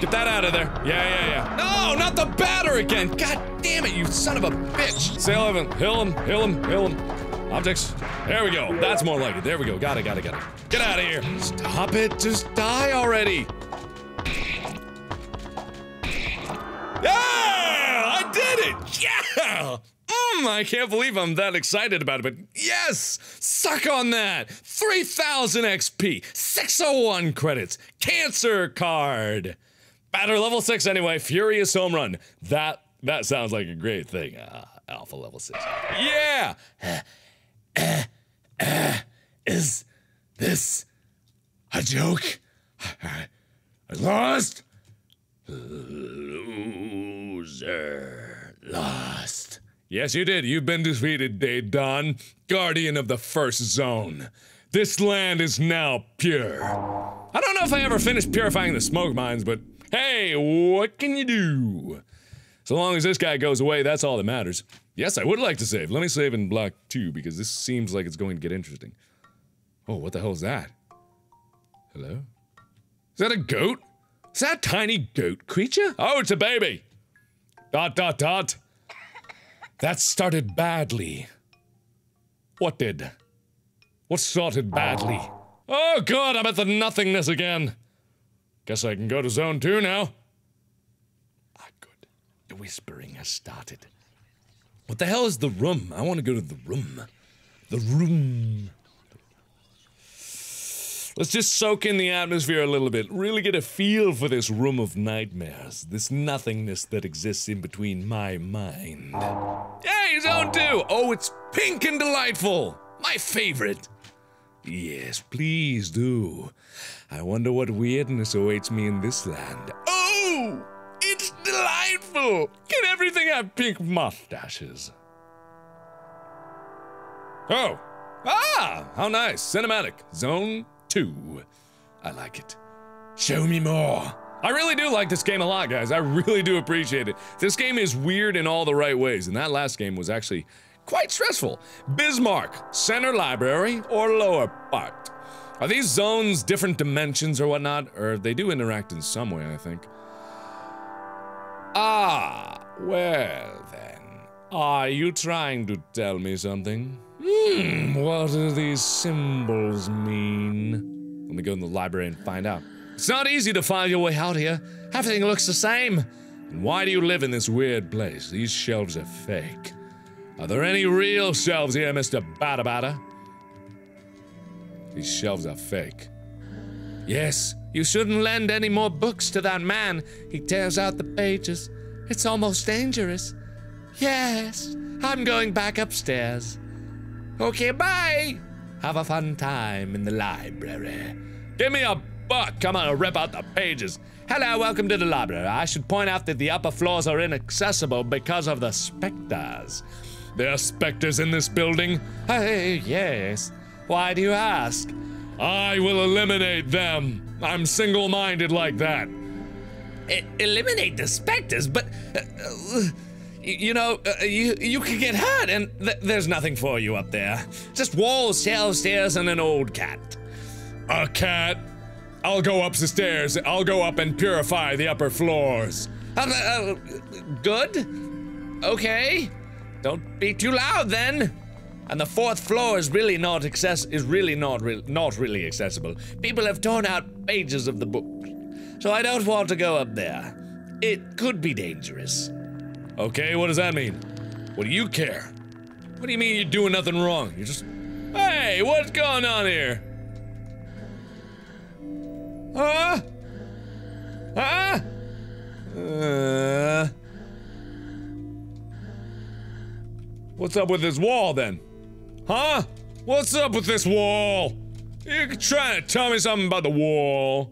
Get that out of there. Yeah, yeah, yeah. No, not the batter again. God damn it, you son of a bitch. Sail him, hill him, hill him, hill him. Objects. There we go. That's more like it. There we go. Got it, got it, got it. Get out of here. Stop it. Just die already. Yeah! I did it! Yeah! Mmm, I can't believe I'm that excited about it, but yes! Suck on that! 3000 XP, 601 credits, cancer card! Batter level 6 anyway, furious home run. That that sounds like a great thing. Uh, alpha level six. Yeah. Is this a joke? I lost? Loser. Lost. Yes, you did. You've been defeated, Dedan, guardian of the first zone. This land is now pure. I don't know if I ever finished purifying the smoke mines, but hey, what can you do? So long as this guy goes away, that's all that matters. Yes, I would like to save. Let me save in block two because this seems like it's going to get interesting. Oh, what the hell is that? Hello? Is that a goat? Is that a tiny goat creature? Oh, it's a baby! Dot, dot, dot. That started badly. What did? What started badly? Oh god, I'm at the nothingness again. Guess I can go to zone two now. Ah, good. The whispering has started. What the hell is the room? I want to go to the room. The room. Let's just soak in the atmosphere a little bit. Really get a feel for this room of nightmares. This nothingness that exists in between my mind. Hey, zone two! Oh, it's pink and delightful! My favorite! Yes, please do. I wonder what weirdness awaits me in this land. Oh! It's delightful! Can everything have pink mustaches? Oh! Ah! How nice! Cinematic. Zone 2. I like it. Show me more. I really do like this game a lot, guys. I really do appreciate it. This game is weird in all the right ways, and that last game was actually quite stressful. Bismarck, center library, or lower part? Are these zones different dimensions or whatnot? Or they do interact in some way, I think. Ah, well then. Are you trying to tell me something? Hmm, what do these symbols mean? Let me go in the library and find out. It's not easy to find your way out here. Everything looks the same. And why do you live in this weird place? These shelves are fake. Are there any real shelves here, Mr. Bada These shelves are fake. Yes, you shouldn't lend any more books to that man. He tears out the pages. It's almost dangerous. Yes, I'm going back upstairs. Okay, bye. Have a fun time in the library. Give me a book. Come on, rip out the pages. Hello, welcome to the library. I should point out that the upper floors are inaccessible because of the specters. There are specters in this building? Hey, yes. Why do you ask? I will eliminate them. I'm single minded like that. Eliminate the specters, but. Uh, uh, you know, uh, you you could get hurt, and th there's nothing for you up there. Just walls, shelves, stairs, and an old cat. A cat? I'll go up the stairs. I'll go up and purify the upper floors. Uh, uh, good. Okay. Don't be too loud then. And the fourth floor is really not access is really not re not really accessible. People have torn out pages of the book, so I don't want to go up there. It could be dangerous. Okay, what does that mean? What do you care? What do you mean you're doing nothing wrong? You're just. Hey, what's going on here? Huh? Huh? Uh. What's up with this wall then? Huh? What's up with this wall? You're trying to tell me something about the wall.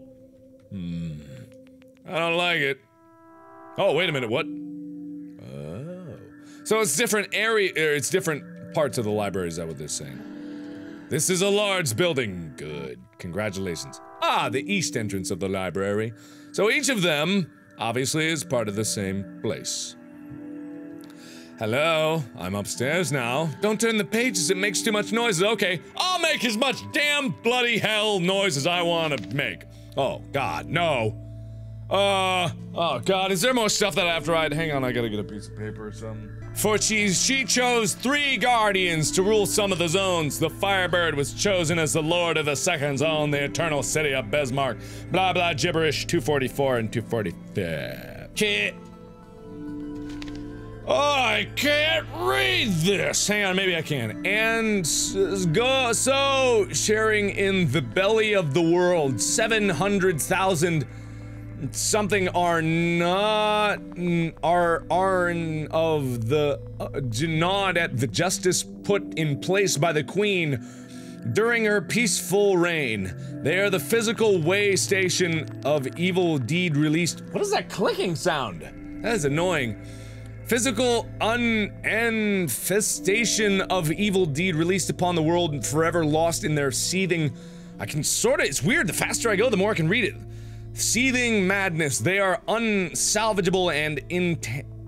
Hmm. I don't like it. Oh, wait a minute, what? So it's different area, er, it's different parts of the library, is that what they're saying? This is a large building. Good. Congratulations. Ah, the east entrance of the library. So each of them, obviously, is part of the same place. Hello, I'm upstairs now. Don't turn the pages, it makes too much noise. Okay, I'll make as much damn bloody hell noise as I want to make. Oh, God, no. Uh, oh god, is there more stuff that I have to write? Hang on, I gotta get a piece of paper or something. For she, she chose three guardians to rule some of the zones. The Firebird was chosen as the lord of the second zone, the eternal city of Bismarck. Blah blah gibberish, 244 and 245. Can't. Oh, I can't read this. Hang on, maybe I can. And go so sharing in the belly of the world, 700,000 something are not are are of the uh, do not at the justice put in place by the queen during her peaceful reign. They are the physical way station of evil deed released. What is that clicking sound? That is annoying. Physical unfestation of evil deed released upon the world and forever lost in their seething. I can sort of, it's weird. The faster I go, the more I can read it. Seething madness. They are unsalvageable and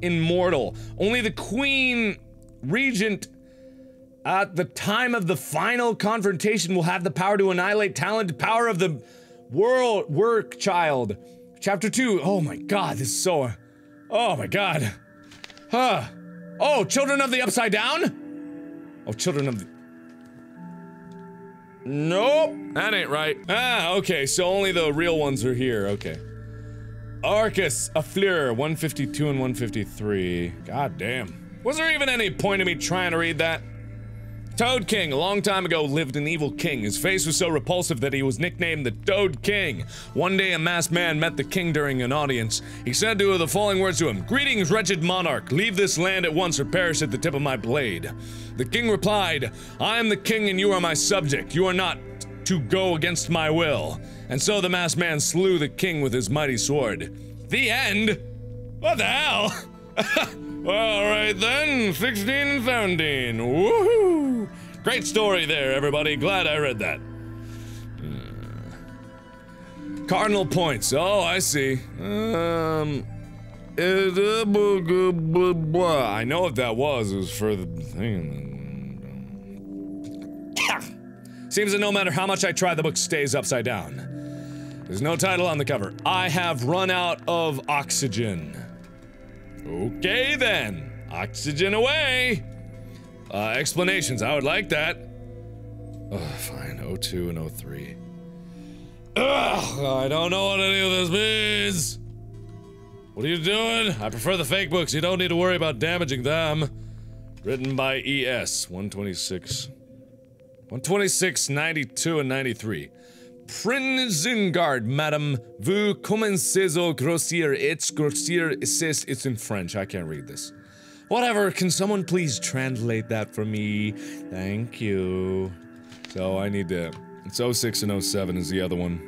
immortal. Only the queen regent at the time of the final confrontation will have the power to annihilate talent, power of the world work child. Chapter 2. Oh my god, this is so Oh my god. Huh. Oh, children of the upside down? Oh, children of the Nope, that ain't right. Ah, okay, so only the real ones are here, okay. Arcus, Affleur, 152 and 153. God damn. Was there even any point in me trying to read that? Toad King, a long time ago, lived an evil king. His face was so repulsive that he was nicknamed the Toad King. One day, a masked man met the king during an audience. He said to the following words to him Greetings, wretched monarch. Leave this land at once or perish at the tip of my blade. The king replied, I am the king and you are my subject. You are not to go against my will. And so the masked man slew the king with his mighty sword. The end? What the hell? Alright then, 16 and 17. Woohoo! Great story there, everybody. Glad I read that. Uh, cardinal points. Oh, I see. Um. I know what that was. It was for the thing. Seems that no matter how much I try, the book stays upside down. There's no title on the cover. I have run out of oxygen. Okay then. Oxygen away. Uh, explanations. I would like that. Oh, fine. 02 and 03. Ugh, I don't know what any of this means. What are you doing? I prefer the fake books. You don't need to worry about damaging them. Written by ES 126. 126, 92, and 93. Prinzengard, madame, vous commencez au grossier. It's grossier, it's, it's in French. I can't read this. Whatever, can someone please translate that for me? Thank you. So I need to. It's 06 and 07 is the other one.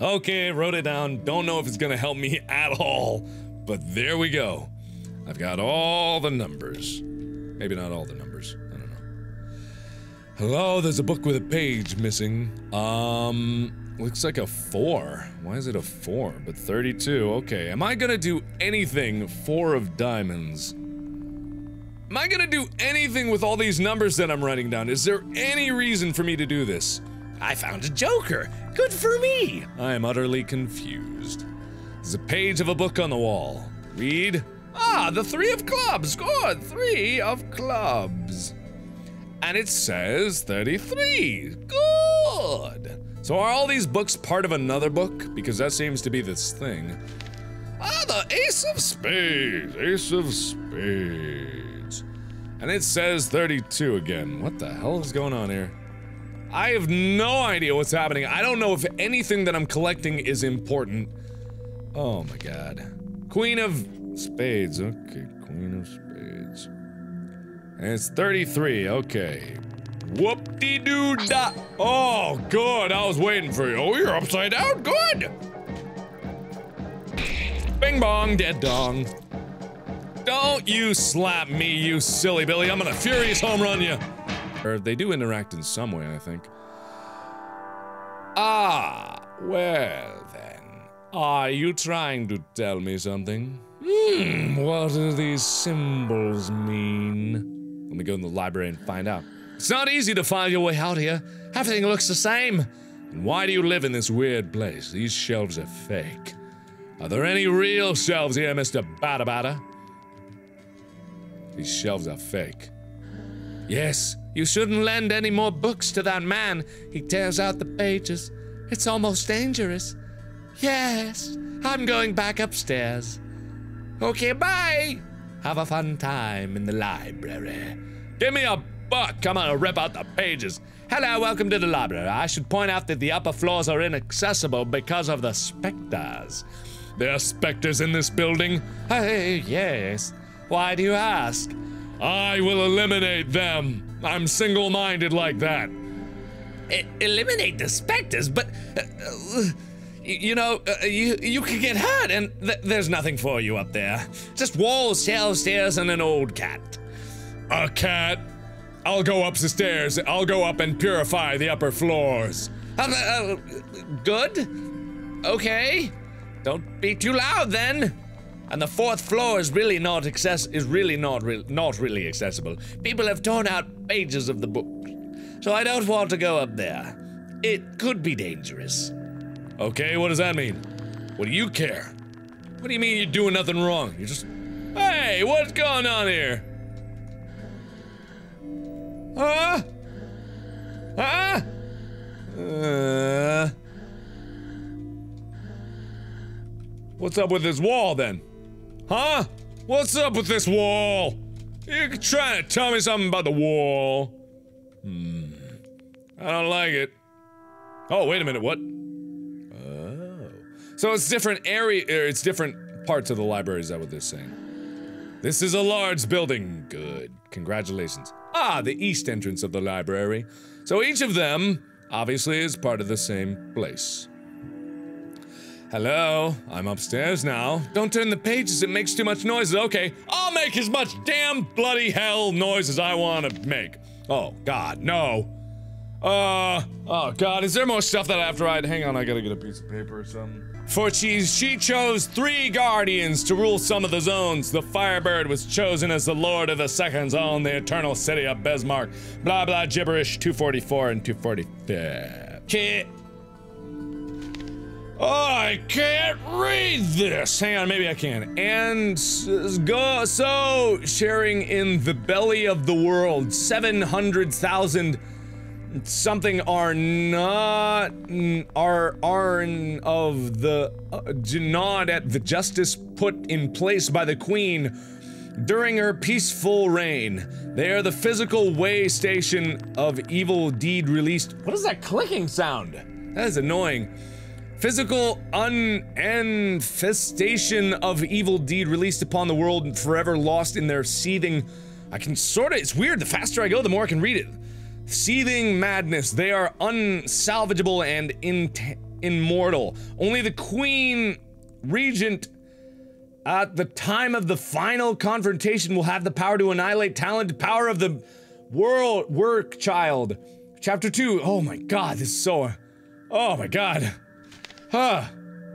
Okay, wrote it down. Don't know if it's gonna help me at all, but there we go. I've got all the numbers. Maybe not all the numbers. Hello, there's a book with a page missing. Um, looks like a four. Why is it a four? But 32, okay. Am I gonna do anything four of diamonds? Am I gonna do anything with all these numbers that I'm writing down? Is there any reason for me to do this? I found a joker. Good for me. I am utterly confused. There's a page of a book on the wall. Read. Ah, the three of clubs. Good. Three of clubs. And it says 33. Good. So are all these books part of another book? Because that seems to be this thing. Ah, the Ace of Spades. Ace of Spades. And it says 32 again. What the hell is going on here? I have no idea what's happening. I don't know if anything that I'm collecting is important. Oh my god. Queen of Spades. Okay, Queen of Spades. And it's 33, okay. Whoop-de-doo-da! Oh, good, I was waiting for you. Oh, you're upside down, good! Bing bong, dead dong. Don't you slap me, you silly Billy. I'm gonna furious home run you. Or they do interact in some way, I think. Ah, well then. Are you trying to tell me something? Hmm, what do these symbols mean? Let me go in the library and find out. It's not easy to find your way out here. Everything looks the same. And why do you live in this weird place? These shelves are fake. Are there any real shelves here, Mr. Bada Bada? These shelves are fake. Yes, you shouldn't lend any more books to that man. He tears out the pages. It's almost dangerous. Yes, I'm going back upstairs. Okay, bye. Have a fun time in the library. Give me a book. Come on, rip out the pages. Hello, welcome to the library. I should point out that the upper floors are inaccessible because of the specters. There are specters in this building? Hey, yes. Why do you ask? I will eliminate them. I'm single minded like that. E- eliminate the specters, but uh, uh, you know uh, you you could get hurt, and th- there's nothing for you up there. Just walls, shelves, stairs, and an old cat. A cat? I'll go up the stairs. I'll go up and purify the upper floors. Uh, uh, good. Okay. Don't be too loud then. And the fourth floor is really not access is really not re- not really accessible. People have torn out pages of the book, so I don't want to go up there. It could be dangerous. Okay, what does that mean? What do you care? What do you mean you're doing nothing wrong? You're just. Hey, what's going on here? Huh? Huh? Uh. What's up with this wall then? Huh? What's up with this wall? You're trying to tell me something about the wall. Hmm. I don't like it. Oh, wait a minute, what? So it's different area, er, it's different parts of the library, is that what they're saying? This is a large building. Good. Congratulations. Ah, the east entrance of the library. So each of them, obviously, is part of the same place. Hello, I'm upstairs now. Don't turn the pages, it makes too much noise. Okay, I'll make as much damn bloody hell noise as I want to make. Oh, God, no. Uh, oh god, is there more stuff that I have to write? Hang on, I gotta get a piece of paper or something. For she, she chose three guardians to rule some of the zones. The Firebird was chosen as the Lord of the Second Zone, the Eternal City of Bismarck. Blah blah gibberish, 244 and 245. Can't. Oh, I can't read this. Hang on, maybe I can. And go so sharing in the belly of the world, 700,000 something are not are are of the uh, not at the justice put in place by the queen during her peaceful reign. They are the physical way station of evil deed released. What is that clicking sound? That is annoying. Physical unfestation of evil deed released upon the world and forever lost in their seething. I can sort of. It's weird. The faster I go, the more I can read it. Seething madness. They are unsalvageable and in immortal. Only the Queen Regent at the time of the final confrontation will have the power to annihilate talent, power of the world work child. Chapter 2. Oh my god, this is so Oh my god. Huh.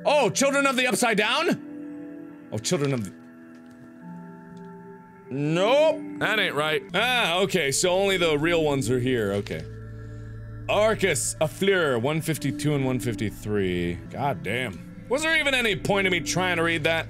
Oh, children of the upside down? Oh, children of the Nope, that ain't right. Ah, okay, so only the real ones are here, okay. Arcus, a Fleur, 152 and 153. God damn. Was there even any point in me trying to read that?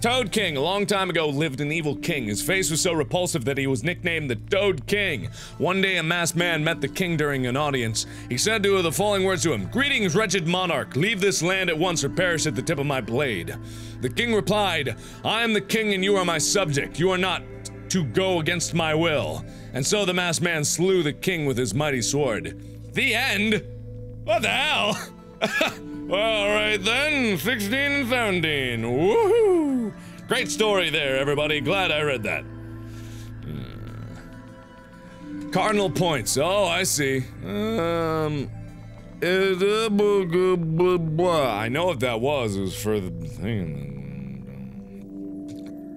Toad King, a long time ago, lived an evil king. His face was so repulsive that he was nicknamed the Toad King. One day, a masked man met the king during an audience. He said to the following words to him Greetings, wretched monarch. Leave this land at once or perish at the tip of my blade. The king replied, I am the king and you are my subject. You are not to go against my will. And so the masked man slew the king with his mighty sword. The end? What the hell? All right then, 16 and 17. Woohoo! Great story there, everybody. Glad I read that. Uh, cardinal points. Oh, I see. Um. I know what that was. It was for the thing.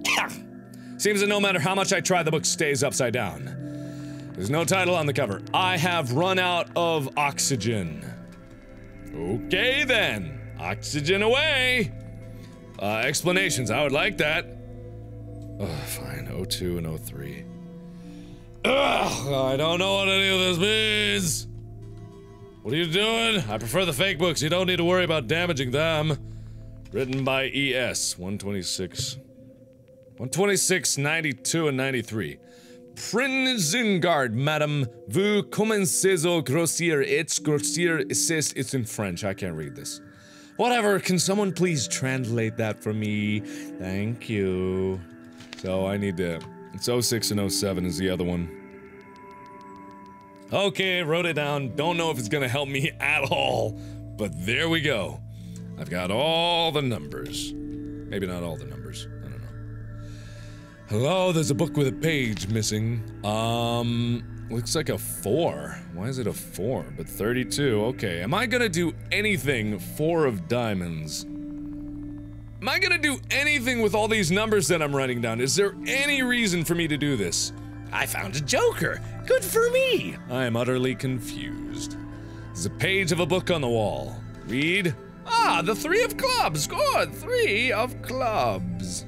Seems that no matter how much I try, the book stays upside down. There's no title on the cover. I have run out of oxygen. Okay then. Oxygen away. Uh, explanations. I would like that. Ugh, fine. 02 and O3. Ugh, I don't know what any of this means. What are you doing? I prefer the fake books. You don't need to worry about damaging them. Written by ES 126. 126, 92, and 93. Prinzengard, madam, vous commencez au grossier. It's grossier, says it's in French. I can't read this. Whatever, can someone please translate that for me? Thank you. So I need to. It's 06 and 07 is the other one. Okay, wrote it down. Don't know if it's gonna help me at all, but there we go. I've got all the numbers. Maybe not all the numbers. Hello, there's a book with a page missing. Um, looks like a four. Why is it a four? But 32. Okay, am I gonna do anything four of diamonds? Am I gonna do anything with all these numbers that I'm writing down? Is there any reason for me to do this? I found a joker. Good for me. I am utterly confused. There's a page of a book on the wall. Read. Ah, the three of clubs. Good. Three of clubs.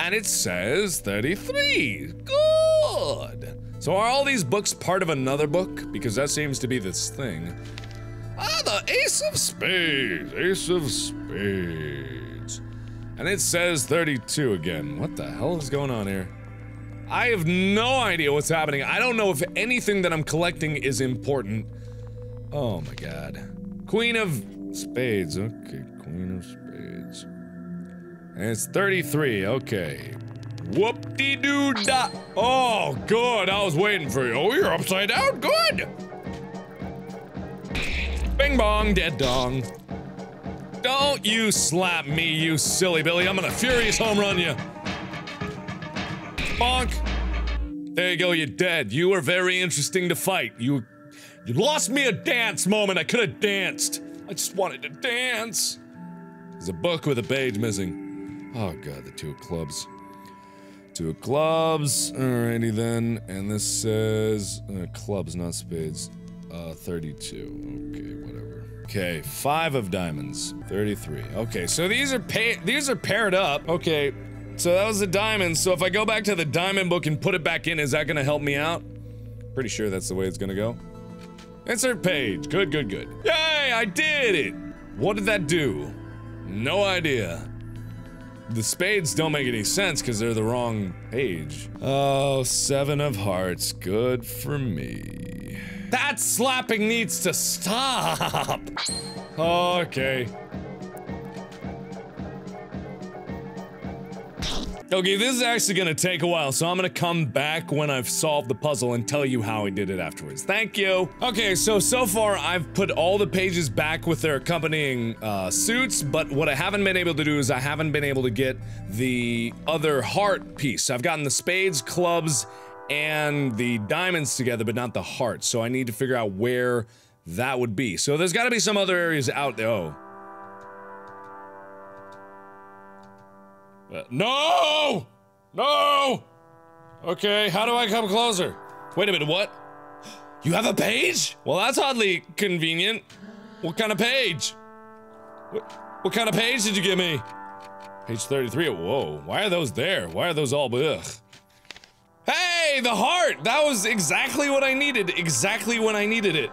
And it says 33. Good. So are all these books part of another book? Because that seems to be this thing. Ah, the Ace of Spades. Ace of Spades. And it says 32 again. What the hell is going on here? I have no idea what's happening. I don't know if anything that I'm collecting is important. Oh my god. Queen of Spades. Okay, Queen of Spades. It's 33. Okay. Whoop-de-doo-da. Oh, good. I was waiting for you. Oh, you're upside down. Good. Bing bong, dead dong. Don't you slap me, you silly Billy. I'm gonna furious home run you. Bonk. There you go, you're dead. You were very interesting to fight. You you lost me a dance moment. I could have danced. I just wanted to dance. There's a book with a page missing. Oh god, the two of clubs. Two of clubs. Alrighty then. And this says uh, clubs, not spades. Uh, 32. Okay, whatever. Okay, five of diamonds, 33. Okay, so these are these are paired up. Okay, so that was the diamond. So if I go back to the diamond book and put it back in, is that gonna help me out? Pretty sure that's the way it's gonna go. Insert page. Good, good, good. Yay, I did it! What did that do? No idea. The spades don't make any sense because they're the wrong page. Oh, seven of hearts. Good for me. That slapping needs to stop! Okay. Okay, this is actually gonna take a while, so I'm gonna come back when I've solved the puzzle and tell you how I did it afterwards. Thank you! Okay, so, so far I've put all the pages back with their accompanying, uh, suits, but what I haven't been able to do is I haven't been able to get the other heart piece. I've gotten the spades, clubs, and the diamonds together, but not the hearts. So I need to figure out where that would be. So there's got to be some other areas out there. Oh. Uh, no! No! Okay, how do I come closer? Wait a minute, what? You have a page? Well, that's oddly convenient. What kind of page? What, what kind of page did you give me? Page 33. Whoa, why are those there? Why are those all ugh? Hey, the heart! That was exactly what I needed, exactly when I needed it.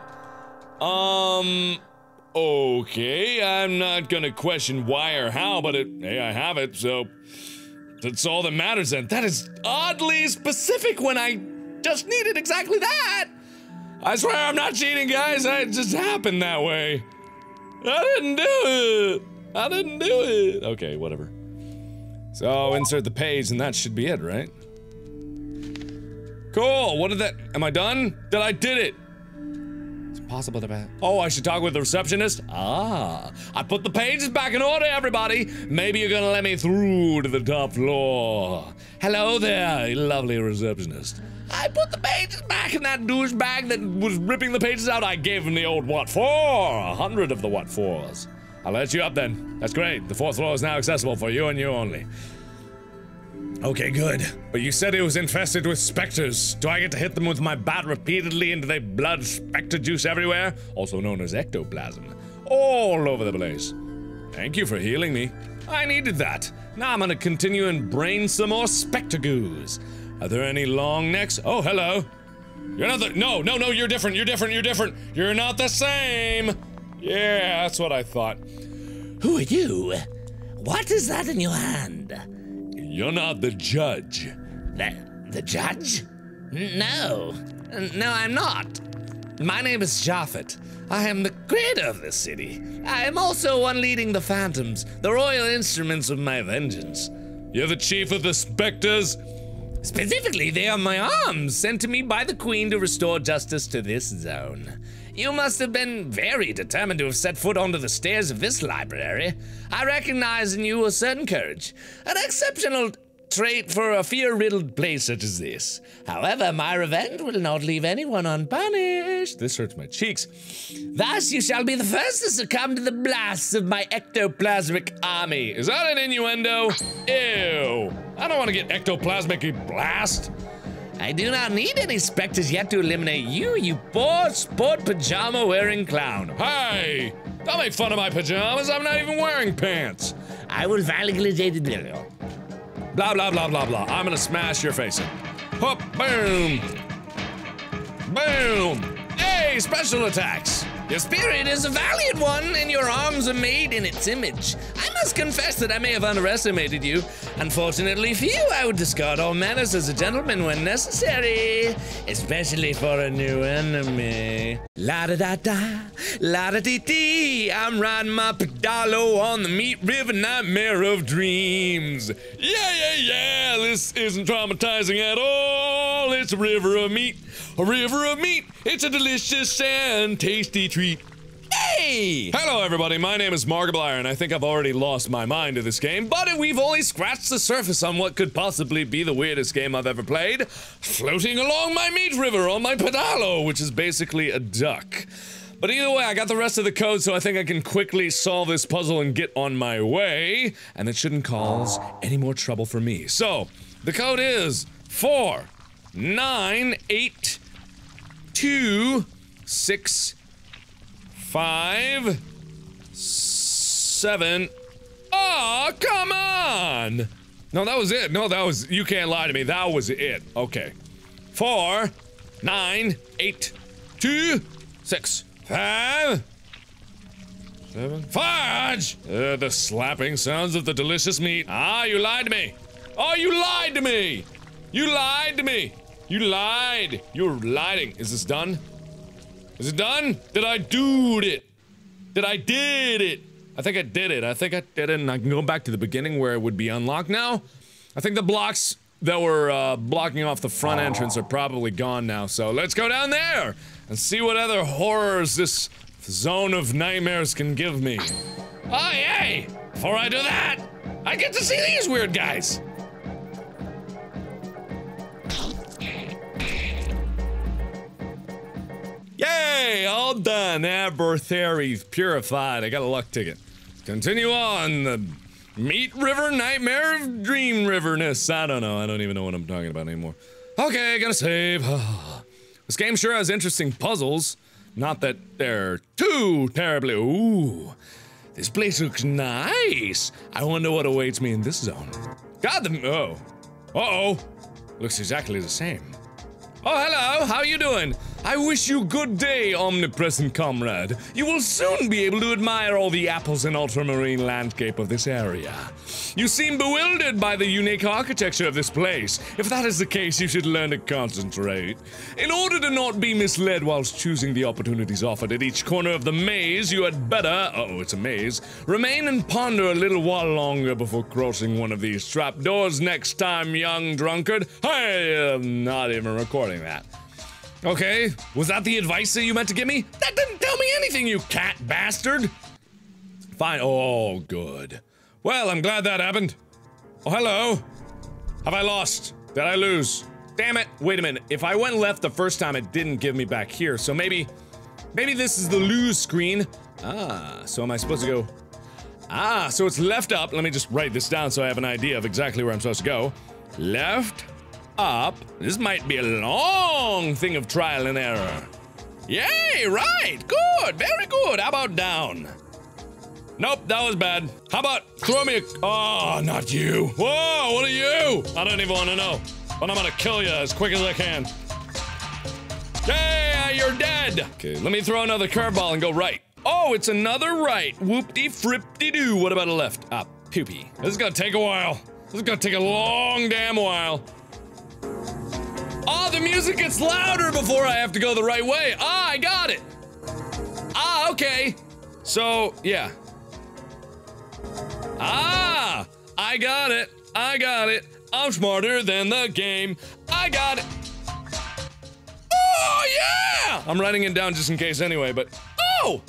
Um, okay, I'm not gonna question why or how, but it, hey, I have it, so that's all that matters then. That is oddly specific when I just needed exactly that! I swear I'm not cheating, guys, it just happened that way. I didn't do it! I didn't do it! Okay, whatever. So, insert the page and that should be it, right? Cool. What did that? Am I done? Did I did it? Possible that. Oh, I should talk with the receptionist. Ah, I put the pages back in order, everybody. Maybe you're gonna let me through to the top floor. Hello there, lovely receptionist. I put the pages back in that douchebag that was ripping the pages out. I gave him the old what for? A hundred of the what fors. I'll let you up then. That's great. The fourth floor is now accessible for you and you only. Okay, good. But you said it was infested with specters. Do I get to hit them with my bat repeatedly and do they blood specter juice everywhere? Also known as ectoplasm. All over the place. Thank you for healing me. I needed that. Now I'm gonna continue and brain some more specter goos. Are there any long necks? Oh, hello. You're not the- No, no, no, you're different, you're different, you're different. You're not the same. Yeah, that's what I thought. Who are you? What is that in your hand? You're not the judge. The, the judge? No. No, I'm not. My name is Japhet. I am the creator of this city. I am also one leading the Phantoms, the royal instruments of my vengeance. You're the chief of the Spectres? Specifically, they are my arms, sent to me by the Queen to restore justice to this zone. You must have been very determined to have set foot onto the stairs of this library. I recognize in you a certain courage, an exceptional trait for a fear-riddled place such as this. However, my revenge will not leave anyone unpunished. This hurts my cheeks. Thus, you shall be the first to succumb to the blasts of my ectoplasmic army. Is that an innuendo? Ew. I don't want to get ectoplasmic blast. I do not need any specters yet to eliminate you, you poor sport pajama wearing clown. Hey! Don't make fun of my pajamas. I'm not even wearing pants. I will validate Blah, blah, blah, blah, blah. I'm gonna smash your face in. Hop, boom. Boom. Hey, special attacks. Your spirit is a valiant one, and your arms are made in its image. I must confess that I may have underestimated you. Unfortunately for you, I would discard all manners as a gentleman when necessary, especially for a new enemy. La da da da, la da dee dee. I'm riding my pedalo on the Meat River Nightmare of Dreams. Yeah, yeah, yeah. This isn't traumatizing at all. It's a river of meat. A river of meat. It's a delicious and tasty treat. Hey! Hello, everybody. My name is Markiplier, and I think I've already lost my mind to this game, but we've only scratched the surface on what could possibly be the weirdest game I've ever played. Floating along my meat river on my pedalo, which is basically a duck. But either way, I got the rest of the code, so I think I can quickly solve this puzzle and get on my way, and it shouldn't cause any more trouble for me. So, the code is four, nine, eight, two, six, five, seven. Oh, come on! No, that was it. No, that was. You can't lie to me. That was it. Okay. Four, nine, eight, two, six, five, seven. Fudge! Uh, the slapping sounds of the delicious meat. Ah, you lied to me. Oh, you lied to me. You lied to me. You lied. You're lying. Is this done? Is it done? Did I do it? Did I did it? I think I did it. I think I did it, and I can go back to the beginning where it would be unlocked now. I think the blocks that were uh, blocking off the front entrance are probably gone now, so let's go down there and see what other horrors this zone of nightmares can give me. Oh, yay! Before I do that, I get to see these weird guys. Yay! All done. Abertharies purified. I got a luck ticket. Continue on. The Meat River Nightmare of Dream Riverness. I don't know. I don't even know what I'm talking about anymore. Okay, gotta save. this game sure has interesting puzzles. Not that they're too terribly. Ooh. This place looks nice. I wonder what awaits me in this zone. God, the. Oh. Uh oh. Looks exactly the same. Oh, hello. How are you doing? I wish you good day, omnipresent comrade. You will soon be able to admire all the apples and ultramarine landscape of this area. You seem bewildered by the unique architecture of this place. If that is the case, you should learn to concentrate. In order to not be misled whilst choosing the opportunities offered at each corner of the maze, you had better, uh oh, it's a maze, remain and ponder a little while longer before crossing one of these trapdoors next time, young drunkard. I am not even recording that. Okay, was that the advice that you meant to give me? That didn't tell me anything, you cat bastard! Fine. Oh, good. Well, I'm glad that happened. Oh, hello. Have I lost? Did I lose? Damn it. Wait a minute. If I went left the first time, it didn't give me back here. So maybe, maybe this is the lose screen. Ah, so am I supposed to go? Ah, so it's left up. Let me just write this down so I have an idea of exactly where I'm supposed to go. Left, up. This might be a long thing of trial and error. Yay, right, good, very good. How about down? Nope, that was bad. How about throw me a. Oh, not you. Whoa, what are you? I don't even want to know. But I'm gonna kill you as quick as I can. Yeah, you're dead. Okay, let me throw another curveball and go right. Oh, it's another right. Whoop-de frippy doo. What about a left? Ah, poopy. This is gonna take a while. This is gonna take a long damn while. Oh, the music gets louder before I have to go the right way. Ah, I got it. Ah, okay. So, yeah. Ah, I got it. I got it. I'm smarter than the game. I got it. Oh, yeah! I'm writing it down just in case anyway, but. Oh!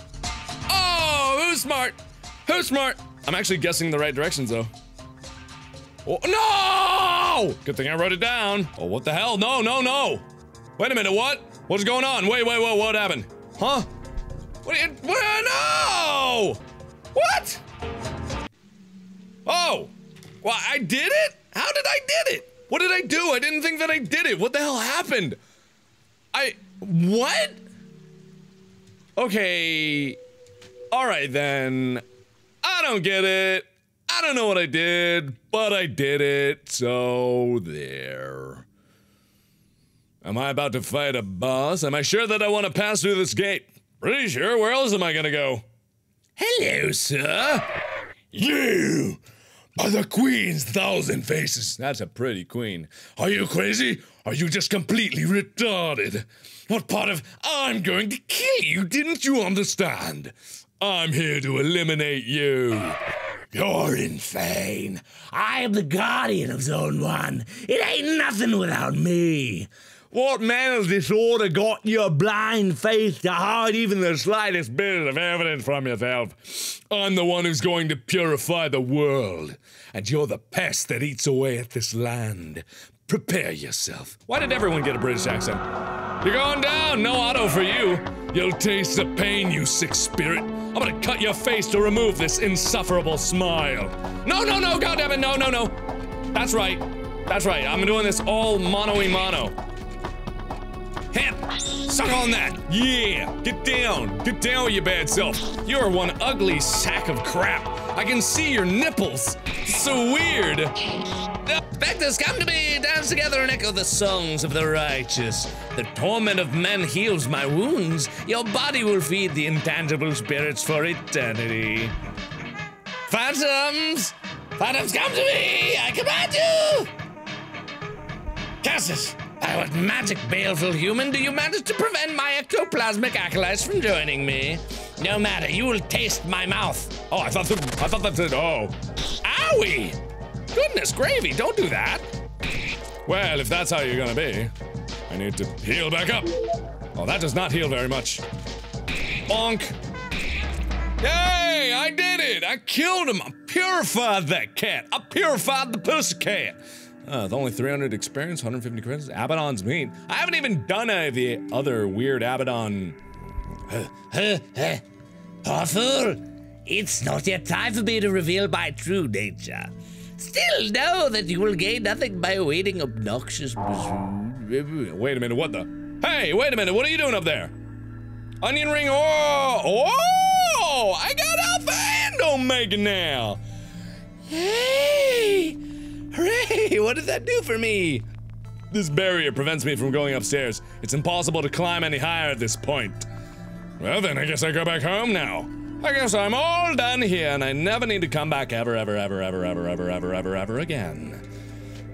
Oh, who's smart? Who's smart? I'm actually guessing the right directions, though. Oh, no! Good thing I wrote it down. Oh, what the hell? No, no, no! Wait a minute, what? What's going on? Wait, wait, wait, what happened? Huh? What? You, what? No! What? Oh! Well, I did it? How did I did it? What did I do? I didn't think that I did it. What the hell happened? I what? Okay. All right then. I don't get it. I don't know what I did, but I did it. So there. Am I about to fight a boss? Am I sure that I want to pass through this gate? Pretty sure. Where else am I gonna go? Hello, sir. You are the queen's thousand faces. That's a pretty queen. Are you crazy? Are you just completely retarded? What part of I'm going to kill you didn't you understand? I'm here to eliminate you. You're insane. I am the guardian of Zone 1. It ain't nothing without me. What mental disorder got your blind faith to hide even the slightest bit of evidence from yourself? I'm the one who's going to purify the world, and you're the pest that eats away at this land. Prepare yourself. Why did everyone get a British accent? You're going down. No auto for you. You'll taste the pain, you sick spirit. I'm gonna cut your face to remove this insufferable smile. No, no, no, goddammit, no, no, no. That's right. That's right. I'm doing this all mono-y mono. Hemp! Suck on that! Yeah! Get down! Get down with your bad self! You're one ugly sack of crap! I can see your nipples! So weird! Spectres, come to me! Dance together and echo the songs of the righteous. The torment of men heals my wounds. Your body will feed the intangible spirits for eternity. Phantoms! Phantoms, come to me! I command you! Cassus, by what magic, baleful human, do you manage to prevent my ectoplasmic acolytes from joining me? No matter, you will taste my mouth. Oh, I thought that, I thought that said, oh. Owie! Goodness gravy, don't do that. Well, if that's how you're gonna be, I need to heal back up. Oh, that does not heal very much. Bonk. Yay! I did it! I killed him! I purified that cat! I purified the pussy cat! Uh, with only 300 experience, 150 credits. Abaddon's meat. I haven't even done any of the other weird Abaddon. Awful! It's not yet time for me to reveal my true nature. Still know that you will gain nothing by awaiting obnoxious. Wait a minute, what the? Hey, wait a minute, what are you doing up there? Onion ring, oh! Oh! I got Alpha and Omega now! Hey! Hooray! What did that do for me? This barrier prevents me from going upstairs. It's impossible to climb any higher at this point. Well, then I guess I go back home now. I guess I'm all done here and I never need to come back ever, ever, ever, ever, ever, ever, ever, ever, ever again.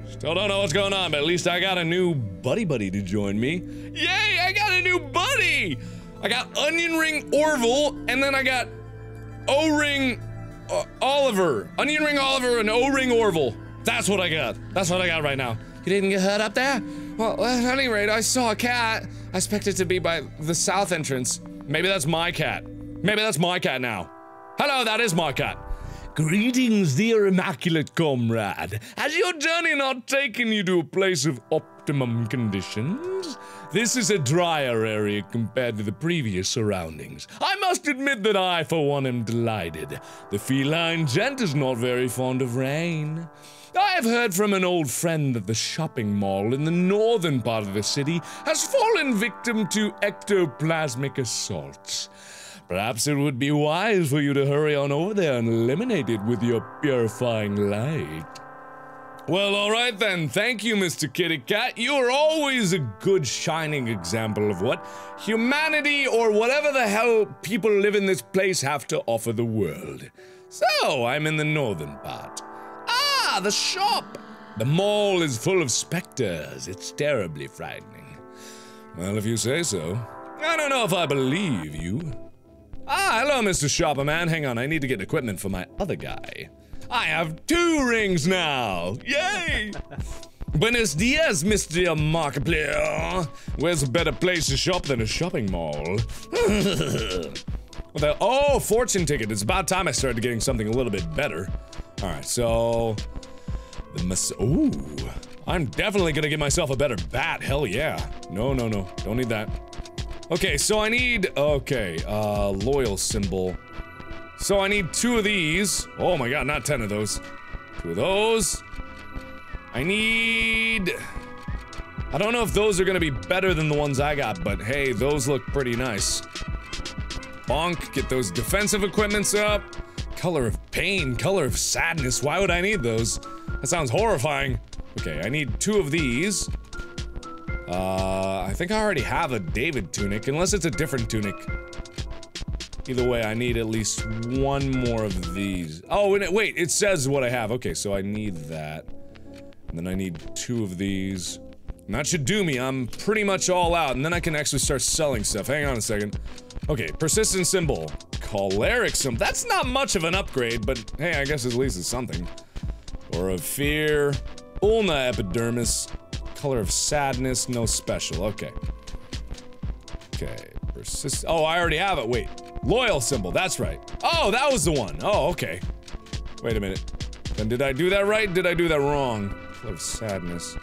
Still don't know what's going on, but at least I got a new buddy buddy to join me. Yay, I got a new buddy! I got Onion Ring Orville, and then I got O-Ring uh, Oliver. Onion Ring Oliver and O-Ring Orville. That's what I got. That's what I got right now. You didn't get hurt up there? Well, at any rate, I saw a cat. I expect it to be by the south entrance. Maybe that's my cat. Maybe that's my cat now. Hello, that is my cat. Greetings, dear immaculate comrade. Has your journey not taken you to a place of optimum conditions? This is a drier area compared to the previous surroundings. I must admit that I, for one, am delighted. The feline gent is not very fond of rain. I have heard from an old friend that the shopping mall in the northern part of the city has fallen victim to ectoplasmic assaults. Perhaps it would be wise for you to hurry on over there and eliminate it with your purifying light. Well, alright then. Thank you, Mr. Kitty Cat. You are always a good shining example of what humanity or whatever the hell people live in this place have to offer the world. So, I'm in the northern part. Ah, the shop! The mall is full of specters. It's terribly frightening. Well, if you say so. I don't know if I believe you. Ah, hello, Mr. Shopper Man. Hang on, I need to get equipment for my other guy. I have two rings now. Yay! Buenos dias, Mr. Markiplier. Where's a better place to shop than a shopping mall? the, oh, fortune ticket. It's about time I started getting something a little bit better. All right, so the mas- Ooh, I'm definitely gonna get myself a better bat. Hell yeah. No, no, no. Don't need that. Okay, so I need. Okay, uh, loyal symbol. So I need two of these. Oh my god, not ten of those. Two of those. I need... I don't know if those are gonna be better than the ones I got, but hey, those look pretty nice. Bonk, get those defensive equipments up. Color of pain, color of sadness, why would I need those? That sounds horrifying. Okay, I need two of these. Uh, I think I already have a David tunic, unless it's a different tunic. Either way, I need at least one more of these. Oh, it, wait, it says what I have. Okay, so I need that. And then I need two of these. And that should do me. I'm pretty much all out. And then I can actually start selling stuff. Hang on a second. Okay, persistent symbol. Choleric symbol. That's not much of an upgrade, but hey, I guess at least it's something. Or of fear. Ulna epidermis. Color of sadness. No special. Okay. Okay. Persist. Oh, I already have it. Wait. Loyal symbol. That's right. Oh, that was the one. Oh, okay. Wait a minute. Then did I do that right? Did I do that wrong? Color of sadness.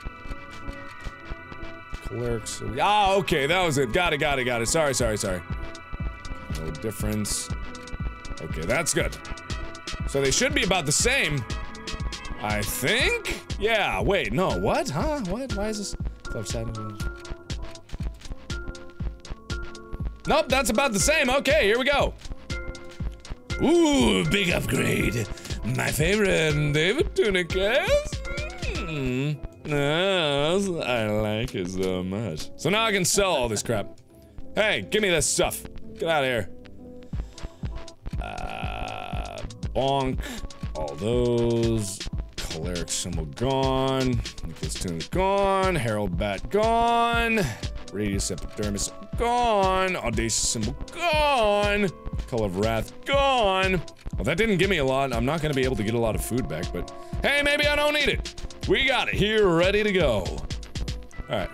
Clerks. Ah, okay, that was it. Got it, got it, got it. Sorry, sorry, sorry. No difference. Okay, that's good. So they should be about the same. I think? Yeah, wait, no, what? Huh? What? Why is this? Nope, that's about the same. Okay, here we go. Ooh, big upgrade. My favorite David Tunic, yes? Mm. Yes, I like it so much. So now I can sell all this crap. Hey, give me this stuff. Get out of here. Uh, bonk. All those. Choleric symbol gone. Nicholas Tune gone. Herald Bat gone. Radius Epidermis gone. Audacious symbol gone. Call of Wrath gone. Well, that didn't give me a lot. I'm not going to be able to get a lot of food back, but hey, maybe I don't need it. We got it here, ready to go. Alright.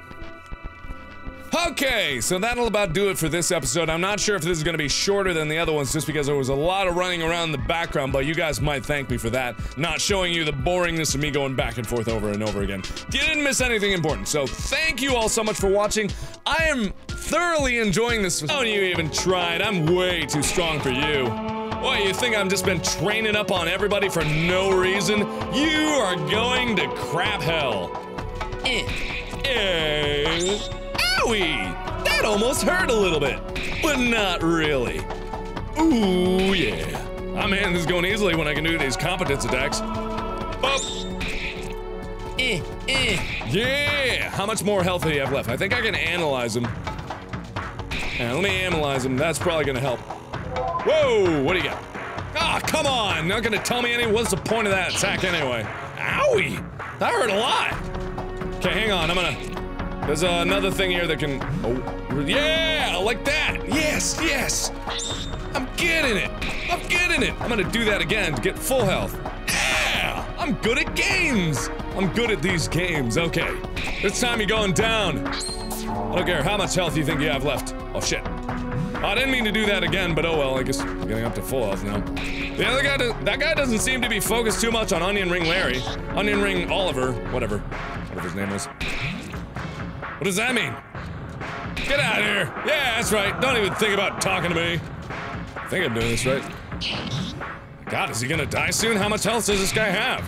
Okay, so that'll about do it for this episode. I'm not sure if this is gonna be shorter than the other ones just because there was a lot of running around in the background, but you guys might thank me for that. Not showing you the boringness of me going back and forth over and over again. You didn't miss anything important, so thank you all so much for watching. I am thoroughly enjoying this. Don't you even try it, I'm way too strong for you. What, you think I've just been training up on everybody for no reason? You are going to crap hell. Eh. Eh. Owie! That almost hurt a little bit, but not really. Ooh, yeah. I'm man, this is going easily when I can do these competence attacks. Up. Eh, eh. Yeah! How much more health do you have left? I think I can analyze them. Yeah, let me analyze them. That's probably gonna help. Whoa, what do you got? Ah, oh, come on! Not gonna tell me any. What's the point of that attack anyway? Owie! That hurt a lot! Okay, hang on, I'm gonna... There's uh, another thing here that can... Oh, yeah! Like that! Yes, yes! I'm getting it! I'm getting it! I'm gonna do that again to get full health. Yeah! I'm good at games! I'm good at these games, okay. This time you're going down. I don't care how much health you think you have left. Oh, shit. I didn't mean to do that again, but oh well, I guess I'm getting up to full health now. The other guy, that guy doesn't seem to be focused too much on Onion Ring Larry. Onion Ring Oliver, whatever. Whatever his name was. What does that mean? Get out of here! Yeah, that's right. Don't even think about talking to me. I think I'm doing this right. God, is he gonna die soon? How much health does this guy have?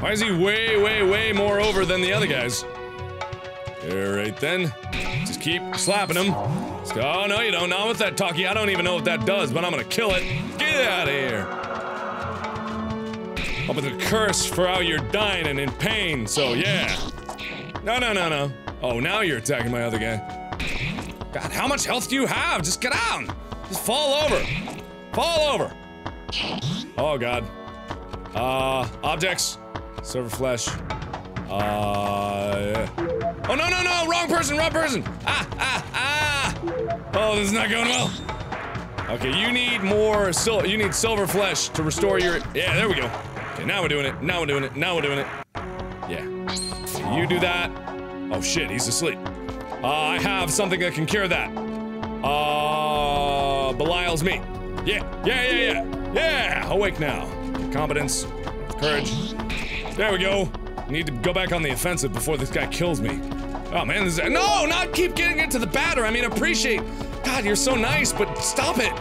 Why is he way, way, way more over than the other guys? Alright then. Just keep slapping him. Oh, no, you don't. Not with that talkie. I don't even know what that does, but I'm gonna kill it. Get out of here. Oh, but the curse for how you're dying and in pain, so yeah. No, no, no, no. Oh, now you're attacking my other guy. God, how much health do you have? Just get down. Just fall over. Fall over. Oh, God. Uh, objects. Silver flesh. Uh. Oh, no, no, no! Wrong person, wrong person! Ah, ah, ah! Oh, this is not going well. Okay, you need more sil- you need silver flesh to restore your- Yeah, there we go. Okay, now we're doing it. Now we're doing it. Now we're doing it. Yeah. You do that. Oh shit, he's asleep. Uh, I have something that can cure that. Uh, Belial's me. Yeah, yeah, yeah, yeah. Yeah, awake now. Competence, courage. There we go. Need to go back on the offensive before this guy kills me. Oh man, this is, no, not keep getting into the batter. I mean, appreciate. God, you're so nice, but stop it.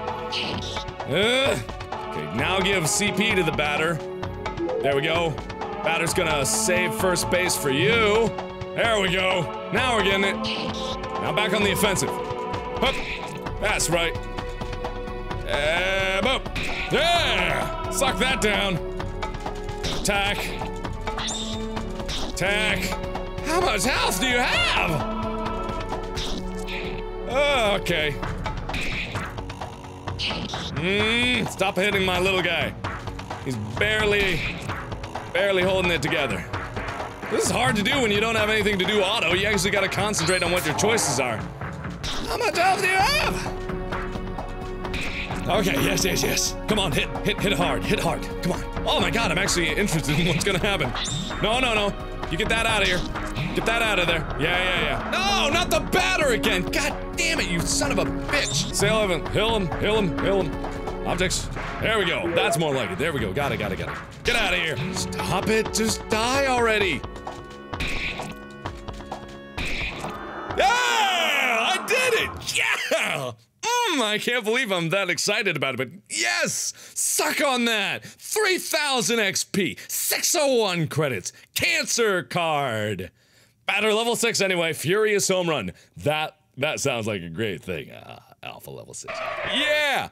Okay, now give CP to the batter. There we go. Batter's gonna save first base for you. There we go. Now we're getting it. Now back on the offensive. Hup. That's right. Uh. Yeah! Suck that down. Attack. Attack. How much health do you have? Oh, okay. Mmm, stop hitting my little guy. He's barely, barely holding it together. This is hard to do when you don't have anything to do auto. You actually gotta concentrate on what your choices are. How much health do you have? Okay, yes, yes, yes. Come on, hit, hit, hit hard, hit hard. Come on. Oh my god, I'm actually interested in what's gonna happen. No, no, no. You get that out of here. Get that out of there. Yeah, yeah, yeah. No, not the batter again. God damn it, you son of a bitch. Sail him, Hill him, hill him, hill him. Objects. There we go. That's more like it. There we go. Got it, got it, got it. Get out of here. Stop it. Just die already. Yeah! I did it! Yeah! Mmm, I can't believe I'm that excited about it, but yes! Suck on that! 3000 XP, 601 credits, cancer card! Batter level 6 anyway, furious home run. That, that sounds like a great thing. Uh, alpha level 6. Yeah!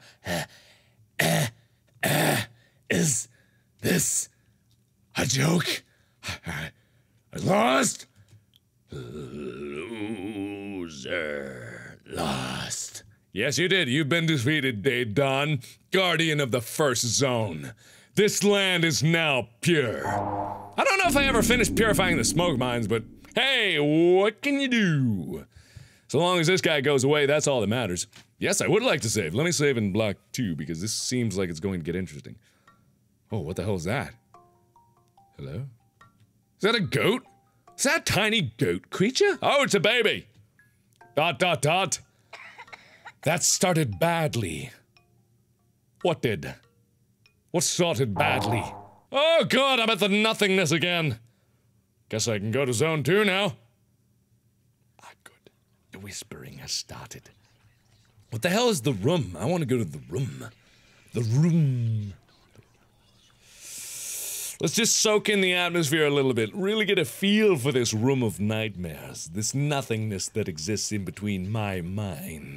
is this a joke? I lost? Loser. Lost. Yes, you did. You've been defeated, Dedan, guardian of the first zone. This land is now pure. I don't know if I ever finished purifying the smoke mines, but hey, what can you do? So long as this guy goes away, that's all that matters. Yes, I would like to save. Let me save in block two because this seems like it's going to get interesting. Oh, what the hell is that? Hello? Is that a goat? Is that a tiny goat creature? Oh, it's a baby. Dot, dot, dot. That started badly. What did? What started badly? Oh god, I'm at the nothingness again. Guess I can go to zone two now. Ah, good. The whispering has started. What the hell is the room? I want to go to the room. The room. Let's just soak in the atmosphere a little bit, really get a feel for this room of nightmares, this nothingness that exists in between my mind.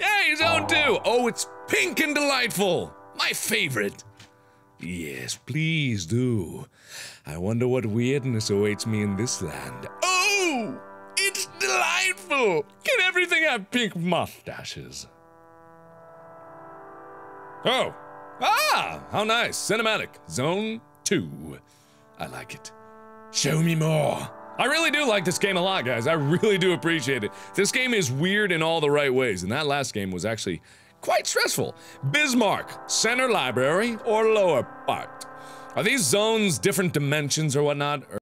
Yay, zone two! Oh, it's pink and delightful! My favorite! Yes, please do. I wonder what weirdness awaits me in this land. Oh! It's delightful! Can everything have pink mustaches? Oh! Ah! How nice! Cinematic. Zone 2. I like it. Show me more. I really do like this game a lot, guys. I really do appreciate it. This game is weird in all the right ways, and that last game was actually quite stressful. Bismarck, center library, or lower part? Are these zones different dimensions or whatnot?